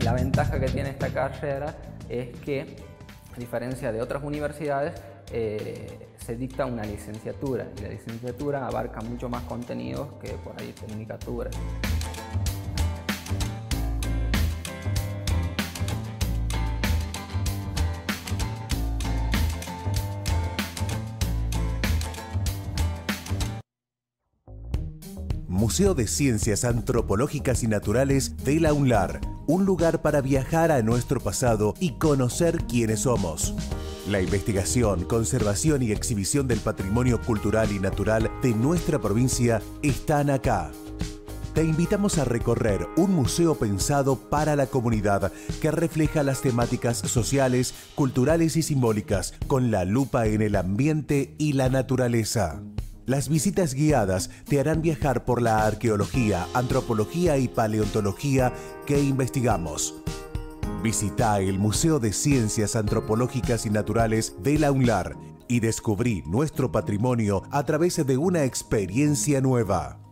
La ventaja que tiene esta carrera es que, a diferencia de otras universidades, eh, se dicta una licenciatura y la licenciatura abarca mucho más contenidos que por ahí tecnicatura. Museo de Ciencias Antropológicas y Naturales de la UNLAR, un lugar para viajar a nuestro pasado y conocer quiénes somos. La investigación, conservación y exhibición del patrimonio cultural y natural de nuestra provincia están acá. te invitamos a recorrer un museo pensado para la comunidad que refleja las temáticas sociales, culturales y simbólicas con la lupa en el ambiente y la naturaleza. Las visitas guiadas te harán viajar por la arqueología, antropología y paleontología que investigamos. Visita el Museo de Ciencias Antropológicas y Naturales de la UNLAR y descubrí nuestro patrimonio a través de una experiencia nueva.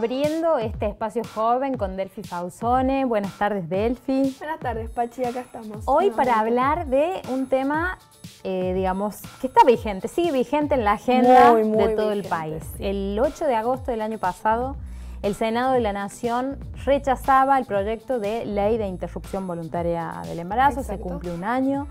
Abriendo este espacio joven con Delphi Fausone. Buenas tardes, Delphi. Buenas tardes, Pachi, acá estamos. Hoy para hablar de un tema, eh, digamos, que está vigente, sigue vigente en la agenda de todo el país. El 8 de agosto del año pasado, el Senado de la Nación rechazaba el proyecto de ley de interrupción voluntaria del embarazo, se cumple un año.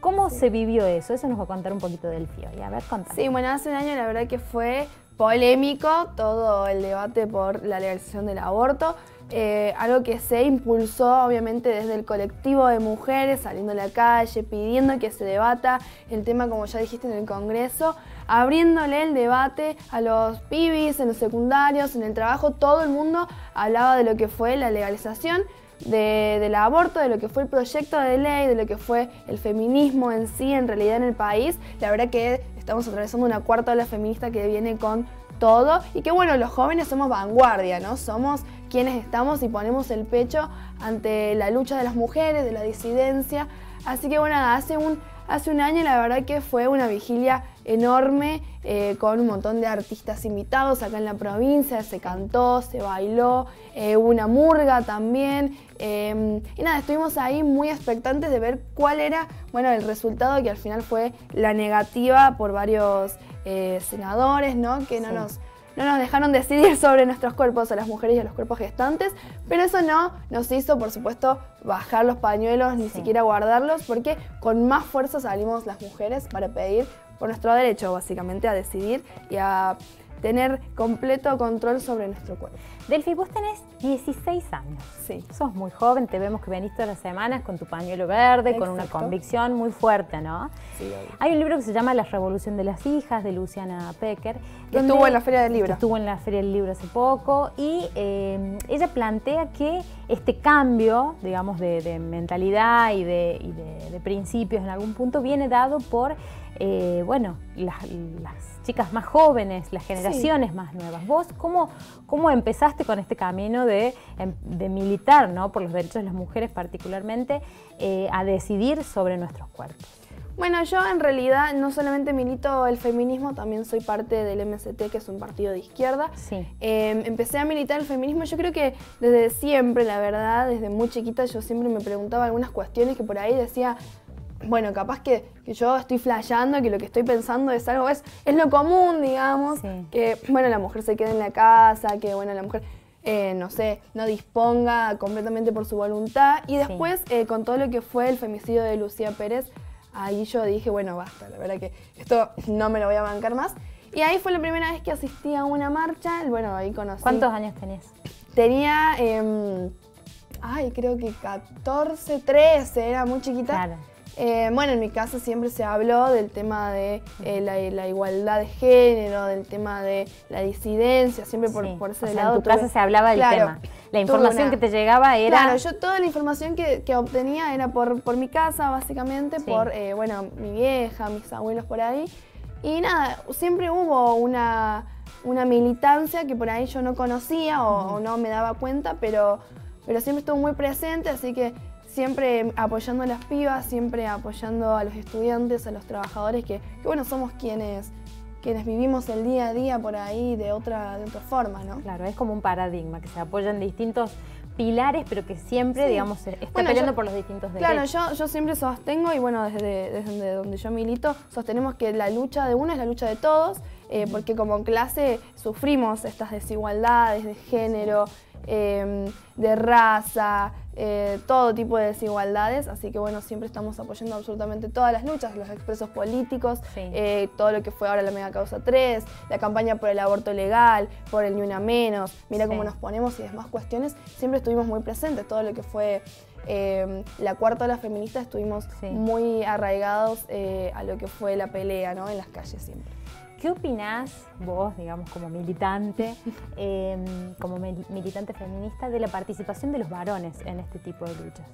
¿Cómo se vivió eso? Eso nos va a contar un poquito Delphi hoy. A ver, contame. Sí, bueno, hace un año la verdad que fue polémico todo el debate por la legalización del aborto. Eh, algo que se impulsó obviamente desde el colectivo de mujeres saliendo a la calle, pidiendo que se debata el tema como ya dijiste en el Congreso, abriéndole el debate a los pibis, en los secundarios, en el trabajo, todo el mundo hablaba de lo que fue la legalización del aborto, de lo que fue el proyecto de ley, de lo que fue el feminismo en sí, en realidad en el país. La verdad que estamos atravesando una cuarta ola feminista que viene con todo y que bueno, los jóvenes somos vanguardia, ¿no? Somos quienes estamos y ponemos el pecho ante la lucha de las mujeres, de la disidencia. Así que bueno, hace un, hace un año la verdad que fue una vigilia enorme eh, con un montón de artistas invitados acá en la provincia, se cantó, se bailó, eh, hubo una murga también. Em, y nada, estuvimos ahí muy expectantes de ver cuál era bueno, el resultado que al final fue la negativa por varios eh, senadores, ¿no? Que no, nos, no nos dejaron decidir sobre nuestros cuerpos a las mujeres y a los cuerpos gestantes, pero eso no nos hizo, por supuesto, bajar los pañuelos, ni siquiera guardarlos, porque con más fuerza salimos las mujeres para pedir por nuestro derecho, básicamente, a decidir y a tener completo control sobre nuestro cuerpo. Delphi, vos tenés 16 años. Sí. Sos muy joven, te vemos que venís todas las semanas con tu pañuelo verde, con una convicción muy fuerte, ¿no? Sí. Hay un libro que se llama La Revolución de las Hijas, de Luciana Pecker. Que estuvo en la Feria del Libro. estuvo en la Feria del Libro hace poco. Y eh, ella plantea que este cambio, digamos, de, mentalidad y, de, principios en algún punto viene dado por, eh, bueno, las chicas más jóvenes, las generaciones más nuevas. ¿Vos cómo, cómo empezaste con este camino de, em, militar ¿no? por los derechos de las mujeres particularmente eh, a decidir sobre nuestros cuerpos? Bueno, yo en realidad no solamente milito el feminismo, también soy parte del MST, que es un partido de izquierda. Sí. Em, empecé a militar el feminismo, yo creo que desde siempre, la verdad, desde muy chiquita yo siempre me preguntaba algunas cuestiones que por ahí decía, bueno, capaz que, yo estoy flasheando, que lo que estoy pensando es algo, es, es lo común, digamos, que, bueno, la mujer se quede en la casa, que, bueno, la mujer, eh, no sé, no disponga completamente por su voluntad. Y después, eh, con todo lo que fue el femicidio de Lucía Pérez, ahí yo dije, bueno, basta, la verdad que esto no me lo voy a bancar más. Y ahí fue la primera vez que asistí a una marcha, bueno, ahí conocí... ¿Cuántos años tenés? Tenía, em, ay, creo que 14, 13, era muy chiquita. Claro. Eh, bueno, en mi casa siempre se habló del tema de eh, la, igualdad de género, del tema de la disidencia, siempre por, ese lado. En tu casa se hablaba del tema. La información que te llegaba era... Claro, yo toda la información que, obtenía era por, por mi casa, básicamente, por, eh, bueno, mi vieja, mis abuelos por ahí. Y nada, siempre hubo una, una militancia que por ahí yo no conocía o, o no me daba cuenta, pero, pero siempre estuvo muy presente, así que siempre apoyando a las pibas, siempre apoyando a los estudiantes, a los trabajadores, que, bueno, somos quienes, quienes vivimos el día a día por ahí de otra, de otra forma, ¿no? Claro, es como un paradigma, que se apoyan distintos pilares, pero que siempre, digamos, está peleando por los distintos derechos. Claro, yo, yo siempre sostengo, y bueno, desde, desde donde yo milito, sostenemos que la lucha de uno es la lucha de todos, eh, porque como clase sufrimos estas desigualdades de género, em, de raza, eh, todo tipo de desigualdades, así que bueno, siempre estamos apoyando absolutamente todas las luchas, los expresos políticos, eh, todo lo que fue ahora la mega causa 3, la campaña por el aborto legal, por el ni una menos, mira cómo nos ponemos y demás cuestiones, siempre estuvimos muy presentes, todo lo que fue em, la cuarta ola feminista estuvimos muy arraigados eh, a lo que fue la pelea ¿no? en las calles siempre. ¿Qué opinás vos, digamos, como militante, em, como militante feminista, de la participación de los varones en este tipo de luchas?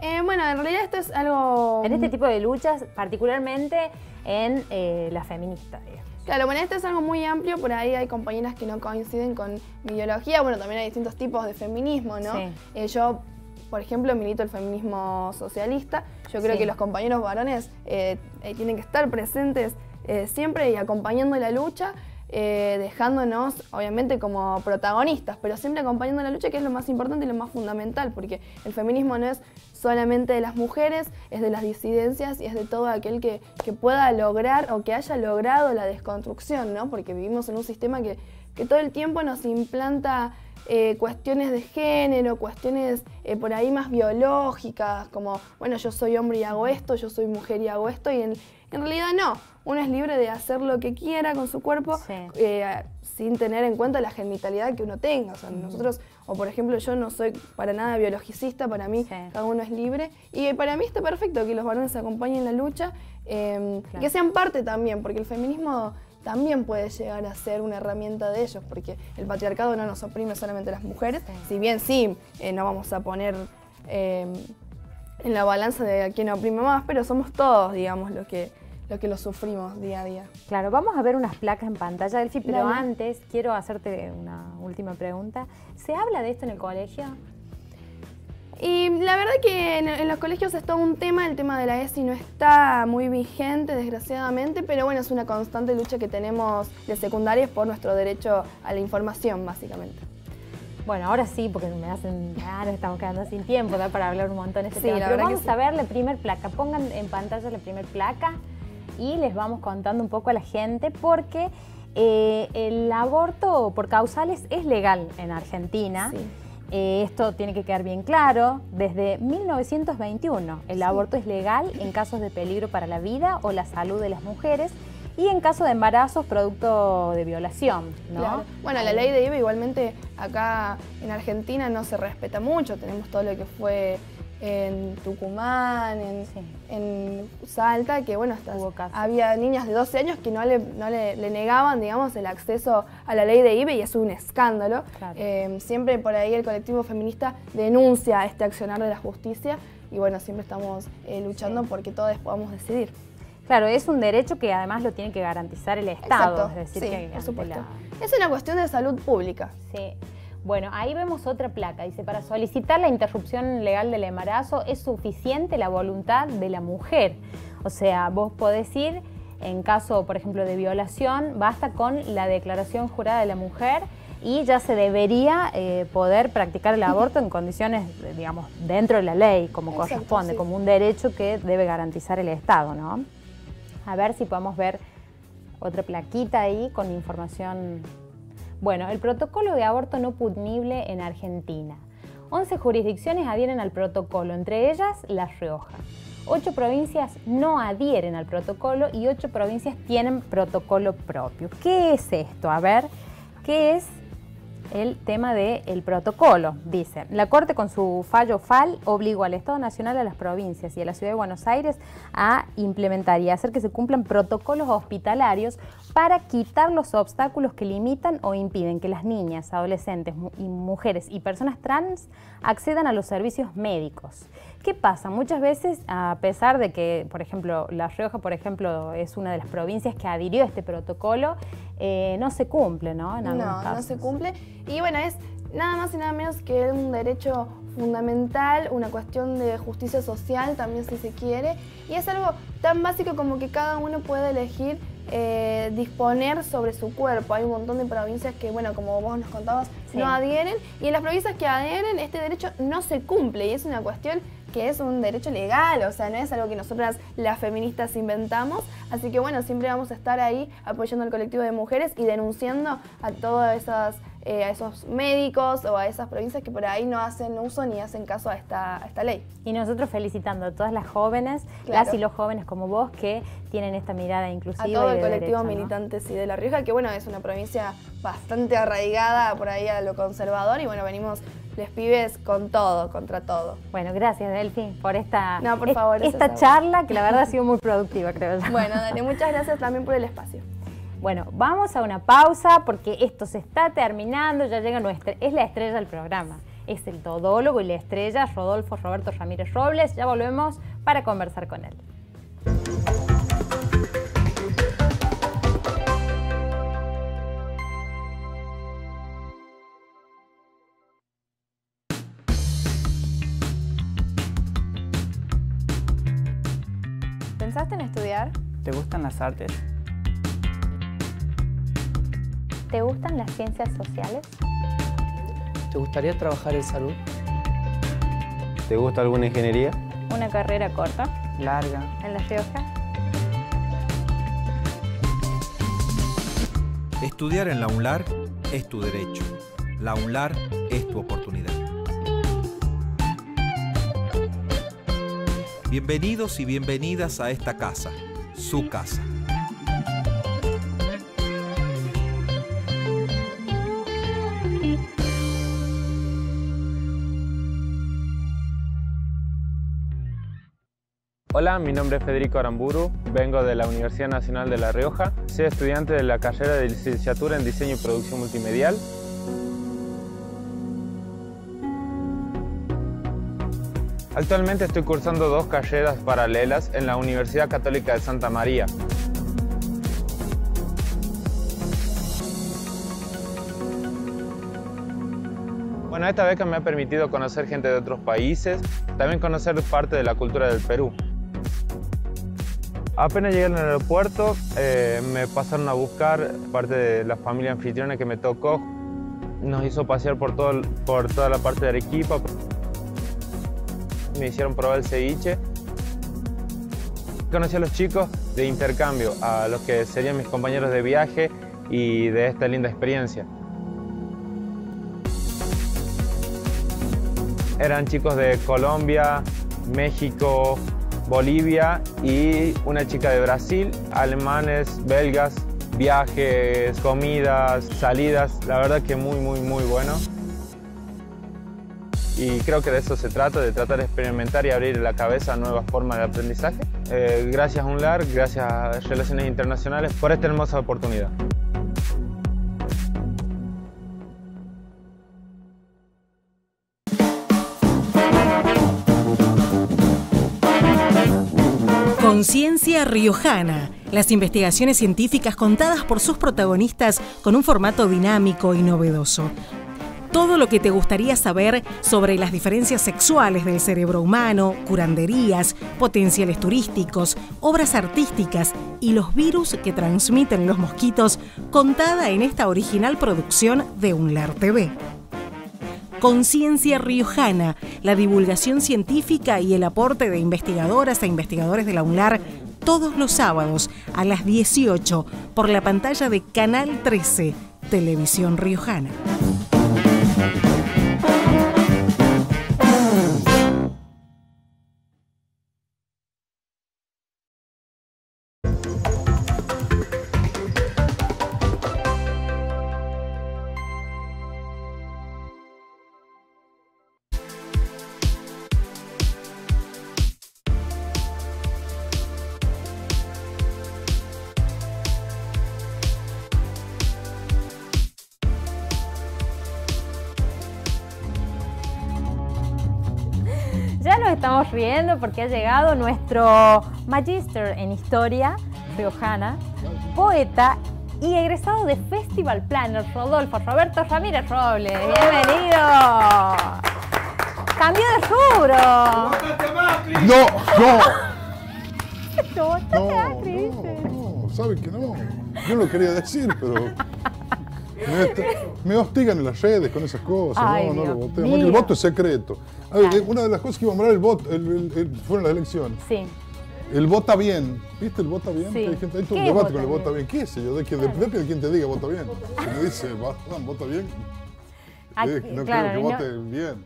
Eh, bueno, en realidad esto es algo... En este tipo de luchas, particularmente en eh, la feminista, digamos. Claro, bueno, esto es algo muy amplio, por ahí hay compañeras que no coinciden con mi ideología, bueno, también hay distintos tipos de feminismo, ¿no? Sí. Eh, yo, por ejemplo, milito el feminismo socialista, yo creo que los compañeros varones tienen que estar presentes eh, siempre y acompañando la lucha, eh, dejándonos obviamente como protagonistas, pero siempre acompañando la lucha que es lo más importante y lo más fundamental, porque el feminismo no es solamente de las mujeres, es de las disidencias y es de todo aquel que, pueda lograr o que haya logrado la desconstrucción, ¿no? porque vivimos en un sistema que, todo el tiempo nos implanta eh, cuestiones de género, cuestiones por ahí más biológicas, como, bueno, yo soy hombre y hago esto, yo soy mujer y hago esto, y en, en realidad no, uno es libre de hacer lo que quiera con su cuerpo eh, sin tener en cuenta la genitalidad que uno tenga. O sea, nosotros, o por ejemplo, yo no soy para nada biologicista, para mí cada uno es libre. Y para mí está perfecto que los varones acompañen la lucha em, que sean parte también, porque el feminismo también puede llegar a ser una herramienta de ellos, porque el patriarcado no nos oprime solamente a las mujeres, si bien sí, eh, no vamos a poner em, en la balanza de a quién oprime más, pero somos todos, digamos, los que, lo que lo sufrimos día a día. Claro, vamos a ver unas placas en pantalla, Delphi, pero antes quiero hacerte una última pregunta. ¿Se habla de esto en el colegio? Y la verdad que en, los colegios es todo un tema, el tema de la ESI no está muy vigente, desgraciadamente, pero bueno, es una constante lucha que tenemos de secundarias por nuestro derecho a la información, básicamente. Bueno, ahora sí, porque me hacen, claro, estamos quedando sin tiempo para hablar un montón de este tema. Pero vamos a ver la primer placa. Pongan en pantalla la primer placa y les vamos contando un poco a la gente porque eh, el aborto por causales es legal en Argentina. Eh, esto tiene que quedar bien claro. Desde 1921 el aborto es legal en casos de peligro para la vida o la salud de las mujeres y en caso de embarazos producto de violación. ¿no? Bueno, la ley de IVA igualmente acá en Argentina no se respeta mucho. Tenemos todo lo que fue en Tucumán, en, Salta, que bueno, había niñas de 12 años que no, le, le, negaban, digamos, el acceso a la ley de IBE y es un escándalo. Eh, siempre por ahí el colectivo feminista denuncia este accionar de la justicia y bueno, siempre estamos eh, luchando porque todos podamos decidir. Claro, es un derecho que además lo tiene que garantizar el Estado. es decir, que Es una cuestión de salud pública. Sí. Bueno, ahí vemos otra placa. Dice, para solicitar la interrupción legal del embarazo es suficiente la voluntad de la mujer. O sea, vos podés ir, en caso, por ejemplo, de violación, basta con la declaración jurada de la mujer y ya se debería eh, poder practicar el aborto en condiciones, digamos, dentro de la ley, como corresponde, como un derecho que debe garantizar el Estado, ¿no? A ver si podemos ver otra plaquita ahí con información bueno, el protocolo de aborto no punible en Argentina. 11 jurisdicciones adhieren al protocolo, entre ellas La Rioja. Ocho provincias no adhieren al protocolo y ocho provincias tienen protocolo propio. ¿Qué es esto? A ver, ¿qué es el tema del protocolo. Dice, la Corte con su fallo FAL obligó al Estado Nacional, a las provincias y a la Ciudad de Buenos Aires a implementar y hacer que se cumplan protocolos hospitalarios para quitar los obstáculos que limitan o impiden que las niñas, adolescentes y mujeres y personas trans accedan a los servicios médicos. ¿Qué pasa? Muchas veces, a pesar de que, por ejemplo, La Rioja, por ejemplo, es una de las provincias que adhirió a este protocolo, eh, no se cumple, ¿no? no, no se cumple. Y bueno, es nada más y nada menos que un derecho fundamental, una cuestión de justicia social también si se quiere. Y es algo tan básico como que cada uno puede elegir eh, disponer sobre su cuerpo. Hay un montón de provincias que, bueno, como vos nos contabas, no adhieren. Y en las provincias que adhieren, este derecho no se cumple. Y es una cuestión que es un derecho legal, o sea, no es algo que nosotras las feministas inventamos. Así que bueno, siempre vamos a estar ahí apoyando al colectivo de mujeres y denunciando a todas esas eh, a esos médicos o a esas provincias que por ahí no hacen uso ni hacen caso a esta, esta ley. Y nosotros felicitando a todas las jóvenes, las y los jóvenes como vos que tienen esta mirada inclusiva. A todo el colectivo militante sí, de La Rioja, que bueno, es una provincia bastante arraigada por ahí a lo conservador y bueno, venimos les pibes con todo, contra todo. Bueno, gracias Delphi por esta, no, por favor, esta charla que la verdad ha sido muy productiva, creo yo. Bueno, Dani, muchas gracias también por el espacio. Bueno, vamos a una pausa porque esto se está terminando, ya llega nuestra, es la estrella del programa. Es el todólogo y la estrella Rodolfo Roberto Ramírez Robles. Ya volvemos para conversar con él. ¿Pensaste en estudiar? ¿Te gustan las artes? ¿Te gustan las ciencias sociales? ¿Te gustaría trabajar en salud? ¿Te gusta alguna ingeniería? ¿Una carrera corta? Larga. ¿En La Rioja? Estudiar en la UNLAR es tu derecho. La UNLAR es tu oportunidad. Bienvenidos y bienvenidas a esta casa, su casa. Hola, mi nombre es Federico Aramburu, vengo de la Universidad Nacional de La Rioja, soy estudiante de la carrera de licenciatura en Diseño y Producción Multimedial. Actualmente estoy cursando dos carreras paralelas en la Universidad Católica de Santa María. Bueno, esta beca me ha permitido conocer gente de otros países, también conocer parte de la cultura del Perú. Apenas llegué al aeropuerto, eh, me pasaron a buscar parte de la familia anfitriona que me tocó. Nos hizo pasear por, todo, por toda la parte de Arequipa. Me hicieron probar el ceviche. Conocí a los chicos de intercambio, a los que serían mis compañeros de viaje y de esta linda experiencia. Eran chicos de Colombia, México, Bolivia y una chica de Brasil, alemanes, belgas, viajes, comidas, salidas, la verdad que muy, muy, muy bueno. Y creo que de eso se trata, de tratar de experimentar y abrir la cabeza a nuevas formas de aprendizaje. Eh, gracias a UNLAR, gracias a Relaciones Internacionales por esta hermosa oportunidad. Conciencia Riojana. Las investigaciones científicas contadas por sus protagonistas con un formato dinámico y novedoso. Todo lo que te gustaría saber sobre las diferencias sexuales del cerebro humano, curanderías, potenciales turísticos, obras artísticas y los virus que transmiten los mosquitos, contada en esta original producción de UNLAR TV. Conciencia Riojana, la divulgación científica y el aporte de investigadoras e investigadores de la UNLAR todos los sábados a las 18 por la pantalla de Canal 13, Televisión Riojana. Riendo porque ha llegado nuestro magister en historia, riojana, poeta y egresado de Festival Planner, Rodolfo Roberto Ramírez Robles. Bienvenido. Cambio de rubro. No, no. No, no, no, ¿saben que no? Yo lo quería decir, pero me, hostigan en las redes con esas cosas. no, no lo voté. El voto es secreto. una de las cosas que iba a nombrar el voto fueron las elecciones. Sí. El vota bien, ¿viste el vota bien? Sí. Hay, gente, hay todo un ¿Qué es debate vota con el vota bien? ¿Qué es yo? De quién, depende de quién te diga vota bien. Si me dice, "Va- vota bien, Aquí, eh, no claro, creo que no- vote bien.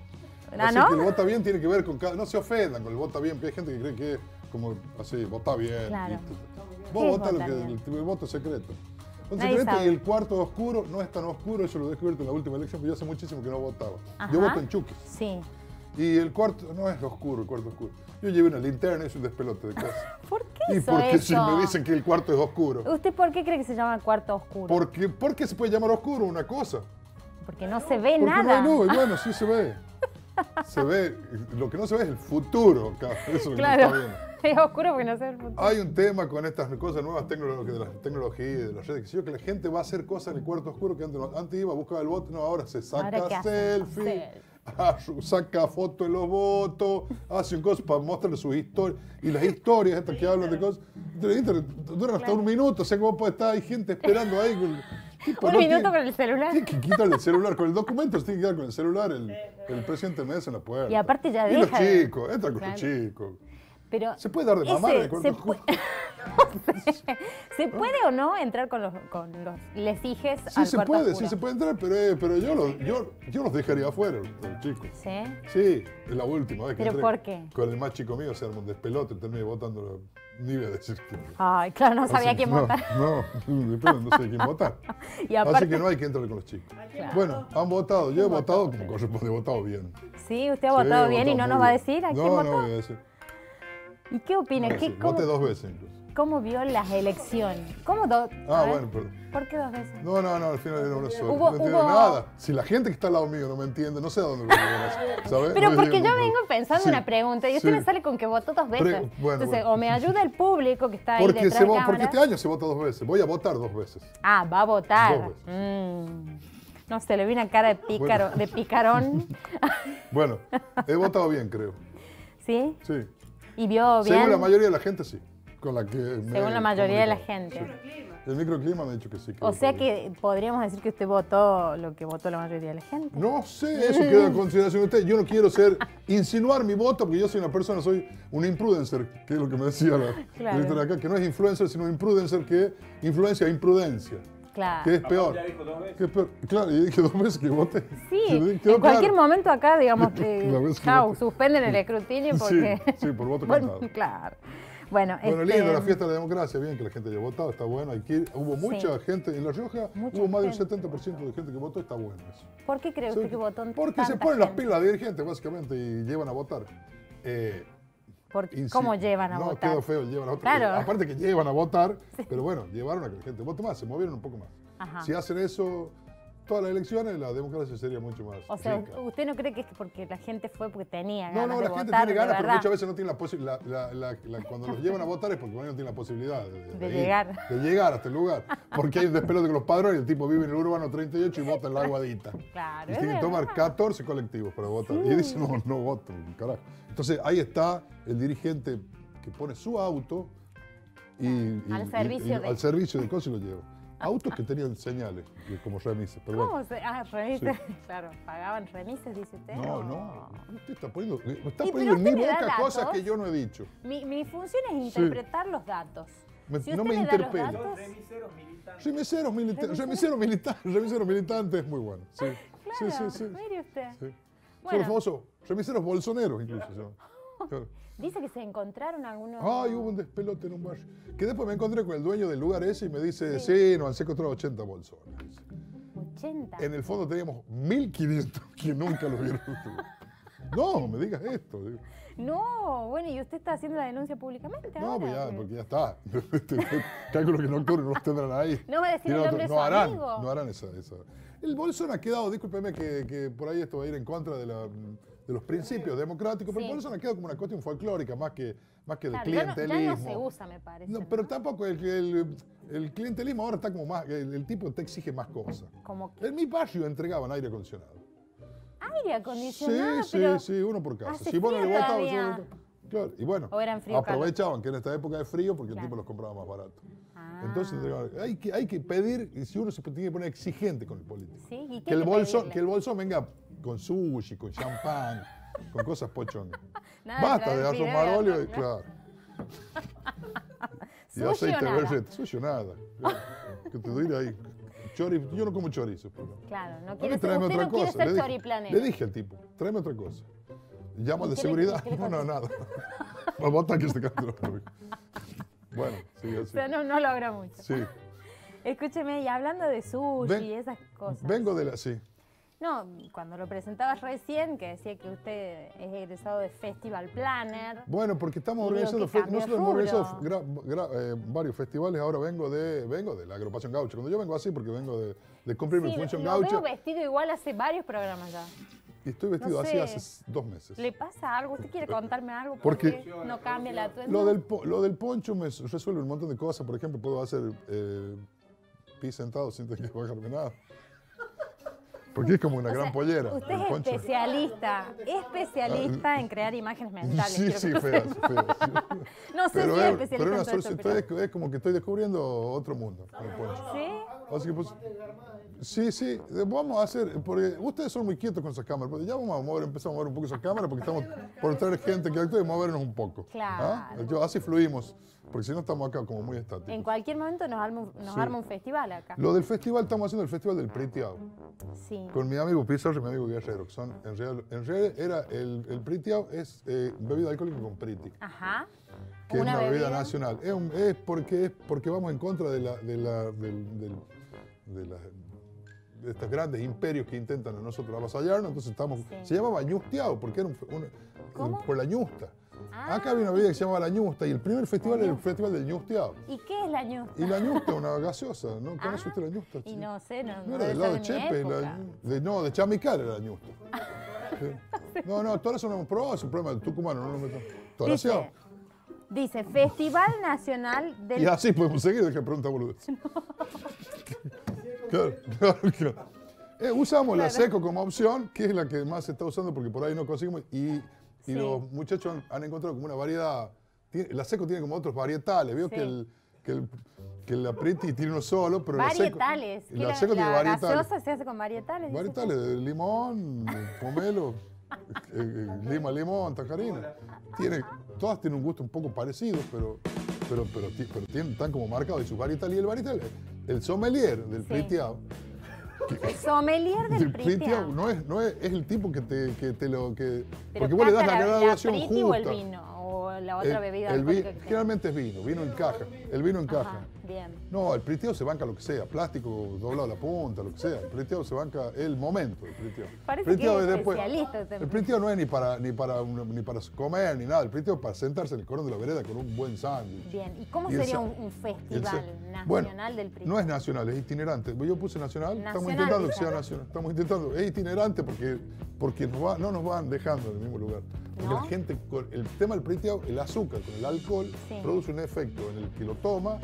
Ah, Así ¿no? que el vota bien tiene que ver con cada. No se ofendan con el vota bien, porque hay gente que cree que es como así, vota bien. Claro. ¿viste? ¿Qué Vos votás lo que bien? el voto es secreto. Y el cuarto oscuro no es tan oscuro, eso lo he descubierto en la última elección, porque yo hace muchísimo que no votaba. Ajá. Yo voto en Chuques. Sí. Y el cuarto no es oscuro, el cuarto oscuro. Yo llevé una linterna y es un despelote de casa. ¿Por qué y porque si me dicen que el cuarto es oscuro. ¿Usted por qué cree que se llama cuarto oscuro? Porque, ¿Por qué se puede llamar oscuro una cosa? Porque no se ve Porque nada. no hay luz, y bueno, sí se ve. Se ve, lo que no se ve es el futuro, eso claro. Es oscuro porque no se ve el futuro. Hay un tema con estas cosas nuevas tecnolo- de las tecnologías y de las redes, que, yo, que la gente va a hacer cosas en el cuarto oscuro que antes, antes iba a buscar el voto, no, ahora se Ahora, saca ¿qué hace? selfie, ah, saca fotos de los votos, hace un cosa para mostrarle sus historias. Y las historias estas que hablan de cosas, de internet, duran hasta un minuto, o sea que vos podés estar, hay gente esperando ahí. Tipo, Un no minuto tiene- con el celular. tiene que quitarle el celular, con el documento se tiene que quedar con el celular, el, el presidente me en la puerta. Y aparte ya Y los deja de- chicos, entran con Claro. los chicos. Pero ¿Se puede dar de mamar cuarto se puede o no entrar con los, con los lesijes Sí al se puede, oscuro? sí se puede entrar, pero, eh, pero yo, los, yo, yo los dejaría afuera, los chicos. ¿Sí? Sí, es la última vez que ¿Pero entré por qué? Con el más chico mío se armó un despelote, terminé votando, ni voy a decir que... Ay, claro, no sabía Así- quién no, votar. No, después no sé quién votar. Y aparte- Así que no hay que entrar con los chicos. Claro. Bueno, han votado, yo he votado como corresponde, he votado bien. Sí, usted ha Sí, votado bien y no votado nos va a decir a quién No, votó. no voy a decir. ¿Y qué opina? No ¿Qué, Voté dos veces incluso. Cómo vio las elecciones? ¿Cómo dos? Ah, bueno, perdón. ¿Por qué dos veces? No, no, no, al final no, soy, Hubo- no entiendo nada. Si la gente que está al lado mío no me entiende, no sé a dónde lo voy a ¿sabes? Pero No porque yo vengo pensando sí, una pregunta y usted sí. me sale con que votó dos veces. Pre- bueno, Entonces, bueno. o me ayuda el público que está ahí Porque, detrás se de porque este año se vota dos veces. Voy a votar dos veces. Ah, va a votar. Dos Mm. No sé, le vi una cara de pícaro, Bueno. de picarón. Bueno, he votado bien, creo. ¿Sí? Sí. Y vio bien. Según la mayoría de la gente, sí. Con la que me Según la mayoría de la gente. El microclima me ha dicho que sí. que O sea que podríamos decir que usted votó lo que votó la mayoría de la gente. No sé, eso queda en consideración de usted. Yo no quiero ser, insinuar mi voto, porque yo soy una persona, soy un influencer, que es lo que me decía la Claro. directora acá, que no es influencer, sino imprudencer, que influencia a imprudencia. Claro. Que es peor. Que es peor. Claro, y dije dos veces que voté. Sí, en cualquier claro. momento acá, digamos, eh, chau, suspenden el escrutinio Sí, porque... sí, por voto Bueno, claro. Bueno, Bueno, este, lindo, la fiesta de la democracia, bien que la gente haya votado, está bueno. Ir. Hubo mucha gente, en La Rioja Mucha hubo más del 70% de gente que votó, está bueno eso. ¿Por qué cree usted que votó Porque se ponen las pilas dirigentes, básicamente, y llevan a votar. Eh, Porque, ¿Cómo llevan a no, votar? quedó feo, llevan a votar. Claro. Aparte que llevan a votar, pero bueno, llevaron a que la gente vote más, se movieron un poco más. Ajá. Si hacen eso todas las elecciones, la democracia sería mucho más O sea, rica. ¿usted no cree que es porque la gente fue porque tenía No, ganas no, de la gente votar tiene de ganas, pero muchas veces no tiene la posibilidad. La, la- la- cuando los llevan a votar es porque no tienen la posibilidad de, De ir, llegar. de llegar hasta el lugar. Porque hay un despelote con los padrones y el tipo vive en el urbano 38 y vota en la aguadita. Claro, Y es tiene que tomar 14 colectivos para votar. Y dice, no, no voto, carajo. Entonces ahí está el dirigente que pone su auto y, y- Al y- servicio y- de- al servicio de cosas y lo lleva. Autos que tenían señales, como remises. Pero bueno. ¿Cómo se...? Ah, remises. Claro, ¿pagaban remises, dice usted? No, no. Usted está poniendo, me está Sí, poniendo en mi boca cosas que yo no he dicho. Mi, mi función es interpretar los datos. Me- Si no me da los interpele. datos- Remiseros, milita- remiseros militantes, remiseros militantes es muy bueno. Sí, Claro, sí, sí. sí. mire usted. sí. Son Bueno. los famosos remiseros bolsoneros incluso. Claro. Dice que se encontraron algunos... Ay, hubo un despelote en un barrio. Que después me encontré con el dueño del lugar ese y me dice, sí, nos han secuestrado 80 bolsones. 80. En el fondo teníamos 1500 que nunca lo vieron. No, me digas esto. digo. No, bueno, y usted está haciendo la denuncia públicamente No, ahora? pues ya, porque ya está. Cálculo que en octubre no los tendrán ahí. No va a decir el otro- nombre de no su harán, amigo. No harán esa, esa. El Bolsonaro ha quedado, discúlpeme que, que por ahí esto va a ir en contra de, la- de los principios democráticos, pero Sí. el Bolsonaro ha quedado como una cuestión folclórica más que, más que de Claro, ya no- clientelismo. Ya no, se usa, me parece. No, pero tampoco el, el, el clientelismo ahora está como más, el, el tipo te exige más cosas. Como En mi barrio entregaban aire acondicionado. aire acondicionado, Sí, pero... sí, sí, uno por casa. Si vos no le yo- claro, y bueno, O eran frío aprovechaban que en esta época de frío porque Claro. el tipo los compraba más barato. Ah. Entonces hay que, hay que pedir, y si uno se tiene que poner exigente con el político. Sí, ¿y qué Que el, bolso, que el bolso venga con sushi, con champán, con cosas pochongas. Nada Basta de arroz fideo y claro. y aceite berreta. Suyo nada. Que te doy ahí. Chori, yo no como chorizo. pero- Claro, no quiere ser, usted otra no quiere cosa. ser Le dije, choriplanero. le dije al tipo, tráeme otra cosa. Llamo ¿Y de seguridad. le no, no, nada. Vamos a que canto. Bueno, sí, O así. sea, no, no logra mucho. Sí. Escúcheme, y hablando de sushi y esas cosas. Vengo de la. Sí. No, cuando lo presentabas recién, que decía que usted es egresado de Festival Planner. Bueno, porque estamos organizando, nosotros hemos organizado eh, varios festivales, ahora vengo de, vengo de la agrupación Gaucho. Cuando yo vengo así, porque vengo de, de cumplir mi Sí, función lo Gaucho, veo vestido igual hace varios programas ya. y estoy vestido no así sé. hace dos meses. ¿Le pasa algo? ¿Usted quiere contarme algo? Porque- ¿Por qué no cambia la atuendo? Lo del, lo del poncho me resuelve un montón de cosas. Por ejemplo, puedo hacer eh, pis sentado sin tener que bajarme nada. Porque es como una O gran sea, pollera. Usted es poncho. especialista, especialista en crear imágenes mentales. Sí, sí, feas, feas. No sé Pero si es es, especialista pero en todo solicitud, pero- es, es como que estoy descubriendo otro mundo con el poncho. ¿Sí? Así que pues, sí, sí, eh, vamos a hacer, porque ustedes son muy quietos con esas cámaras, pero ya vamos a mover, empezamos a mover un poco esas cámaras porque estamos por traer gente que actúe y movernos un poco. ¿ah? Claro. Yo- así fluimos, porque si no estamos acá como muy estáticos. En cualquier momento nos arma, un- nos Sí. arma un festival acá. Lo del festival, estamos haciendo el festival del Priteado, Sí. con mi amigo Pizarro y mi amigo Guerrero, que son, en realidad, en realidad era, el, el Priteado es eh, bebida alcohólica con Priti. Ajá. que es una bebida, nacional. Es, un- es porque, es porque vamos en contra de, la, de, la, del- del- de, la- de estos grandes imperios que intentan a nosotros avasallarnos. Entonces estamos, se llamaba ñusteado porque era un, un- por la ñusta. Ah. Acá había una bebida que se llamaba la ñusta y el primer festival era el festival del ñusteado. ¿Y qué es la ñusta? Y la ñusta, una gaseosa, ¿no? ¿Conoce usted la ñusta? Y no sé, no, No no era del lado de Chepe, la de- no, de Chamical era la ñusta. Sí. No, no, eso no hemos probado, es un problema del tucumano, no lo meto. Toraciado. Dice, Festival Nacional del... Y así podemos seguir, de preguntar boludez. Claro, claro, claro. Eh, usamos la Claro. seco como opción, que es la que más se está usando porque por ahí no conseguimos. Y, y Sí. los muchachos han, han encontrado como una variedad. tiene- la seco tiene como otros varietales. Veo Sí. que, el, que, el, que la tiene uno solo, pero la seco. varietales. La la, seco tiene la varietales. gaseosa se hace con varietales. Varietales de limón, pomelo, eh, eh, lima, limón, tajarina. Tiene, todas tienen un gusto un poco parecido, pero, pero, pero, pero tienen, están como marcados y sus varietales. Y el varietal, el sommelier del Sí. El sommelier del priteado no es, no es, es el tipo que te, que te lo... Que, Pero porque vos le das la canta graduación priti o el justa. vino? ¿O la otra El- bebida el vi- generalmente es vino, vino en caja. El vino en caja. Bien. No, el priteo se banca lo que sea, plástico doblado a la punta, lo que sea. El priteo se banca el momento del priteo. Parece que es después- especialista usted. El priteo no es ni para, ni, para, un- ni para comer ni nada, el priteo es para sentarse en el corón de la vereda con un buen sándwich. Bien, ¿y cómo Y el sería un, el festival nacional bueno, del priteado? No es nacional, es itinerante. Yo puse nacional, estamos intentando que sea nacional. Estamos intentando, es itinerante porque, porque nos va- no nos van dejando en el mismo lugar. Porque ¿No? la gente, el tema del priteado, el azúcar con el alcohol, Sí. produce un efecto en el que lo toma.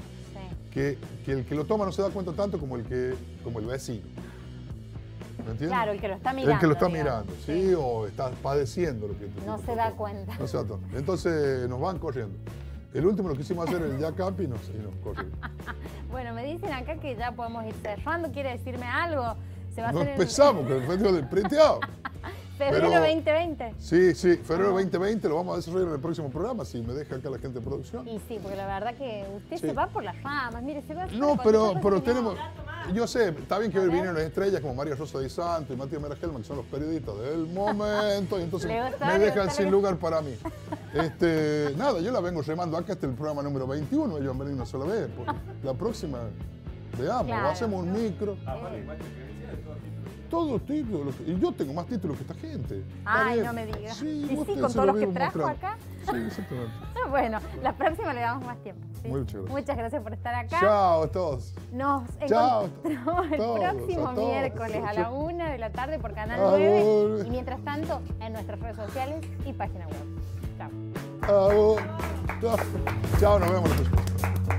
Que, que el que lo toma no se da cuenta tanto como el que como el vecino. ¿Me entiendes? Claro, el que lo está El mirando. que lo está digamos. mirando, ¿sí? O está padeciendo lo que No se da cuenta. No se da cuenta. Entonces nos van corriendo. El último lo quisimos hacer el Jack Camp y nos, y nos corrió. Bueno, me dicen acá que ya podemos ir cerrando. ¿Quiere decirme algo? Se va a hacer empezamos con el festival del preteado. febrero pero- 2020. Sí, sí, febrero Ah. 2020 lo vamos a desarrollar en el próximo programa, si me deja acá la gente de producción. Y sí, porque la verdad que usted Sí. se va por las ramas. Mire, se va No, pero, pero tenemos. Yo sé, está bien que hoy vinieron estrellas como María Rosa Di Santo y Matías Mera Helman, que son los periodistas del momento, y entonces gusta, me dejan sin lugar para mí. Este, nada, yo la vengo remando acá, este es el programa número 21, ellos han venido una sola vez. pues, La próxima, veamos, Claro. o hacemos un micro. Todos títulos, y yo tengo más títulos que esta gente. Ay, no me diga. Sí, ¿Y vos sí, con todos lo los que trajo mostrando. acá? Sí, exactamente. Bueno, la próxima le damos más tiempo. ¿sí? Muchas gracias. Muchas gracias por estar acá. Chao a todos. Nos Chao. encontramos el Todos, próximo a todos. miércoles a la una de la tarde por Canal Ah, 9 bueno. y mientras tanto en nuestras redes sociales y página web. Chao. Chao. Chao, nos vemos. la próxima.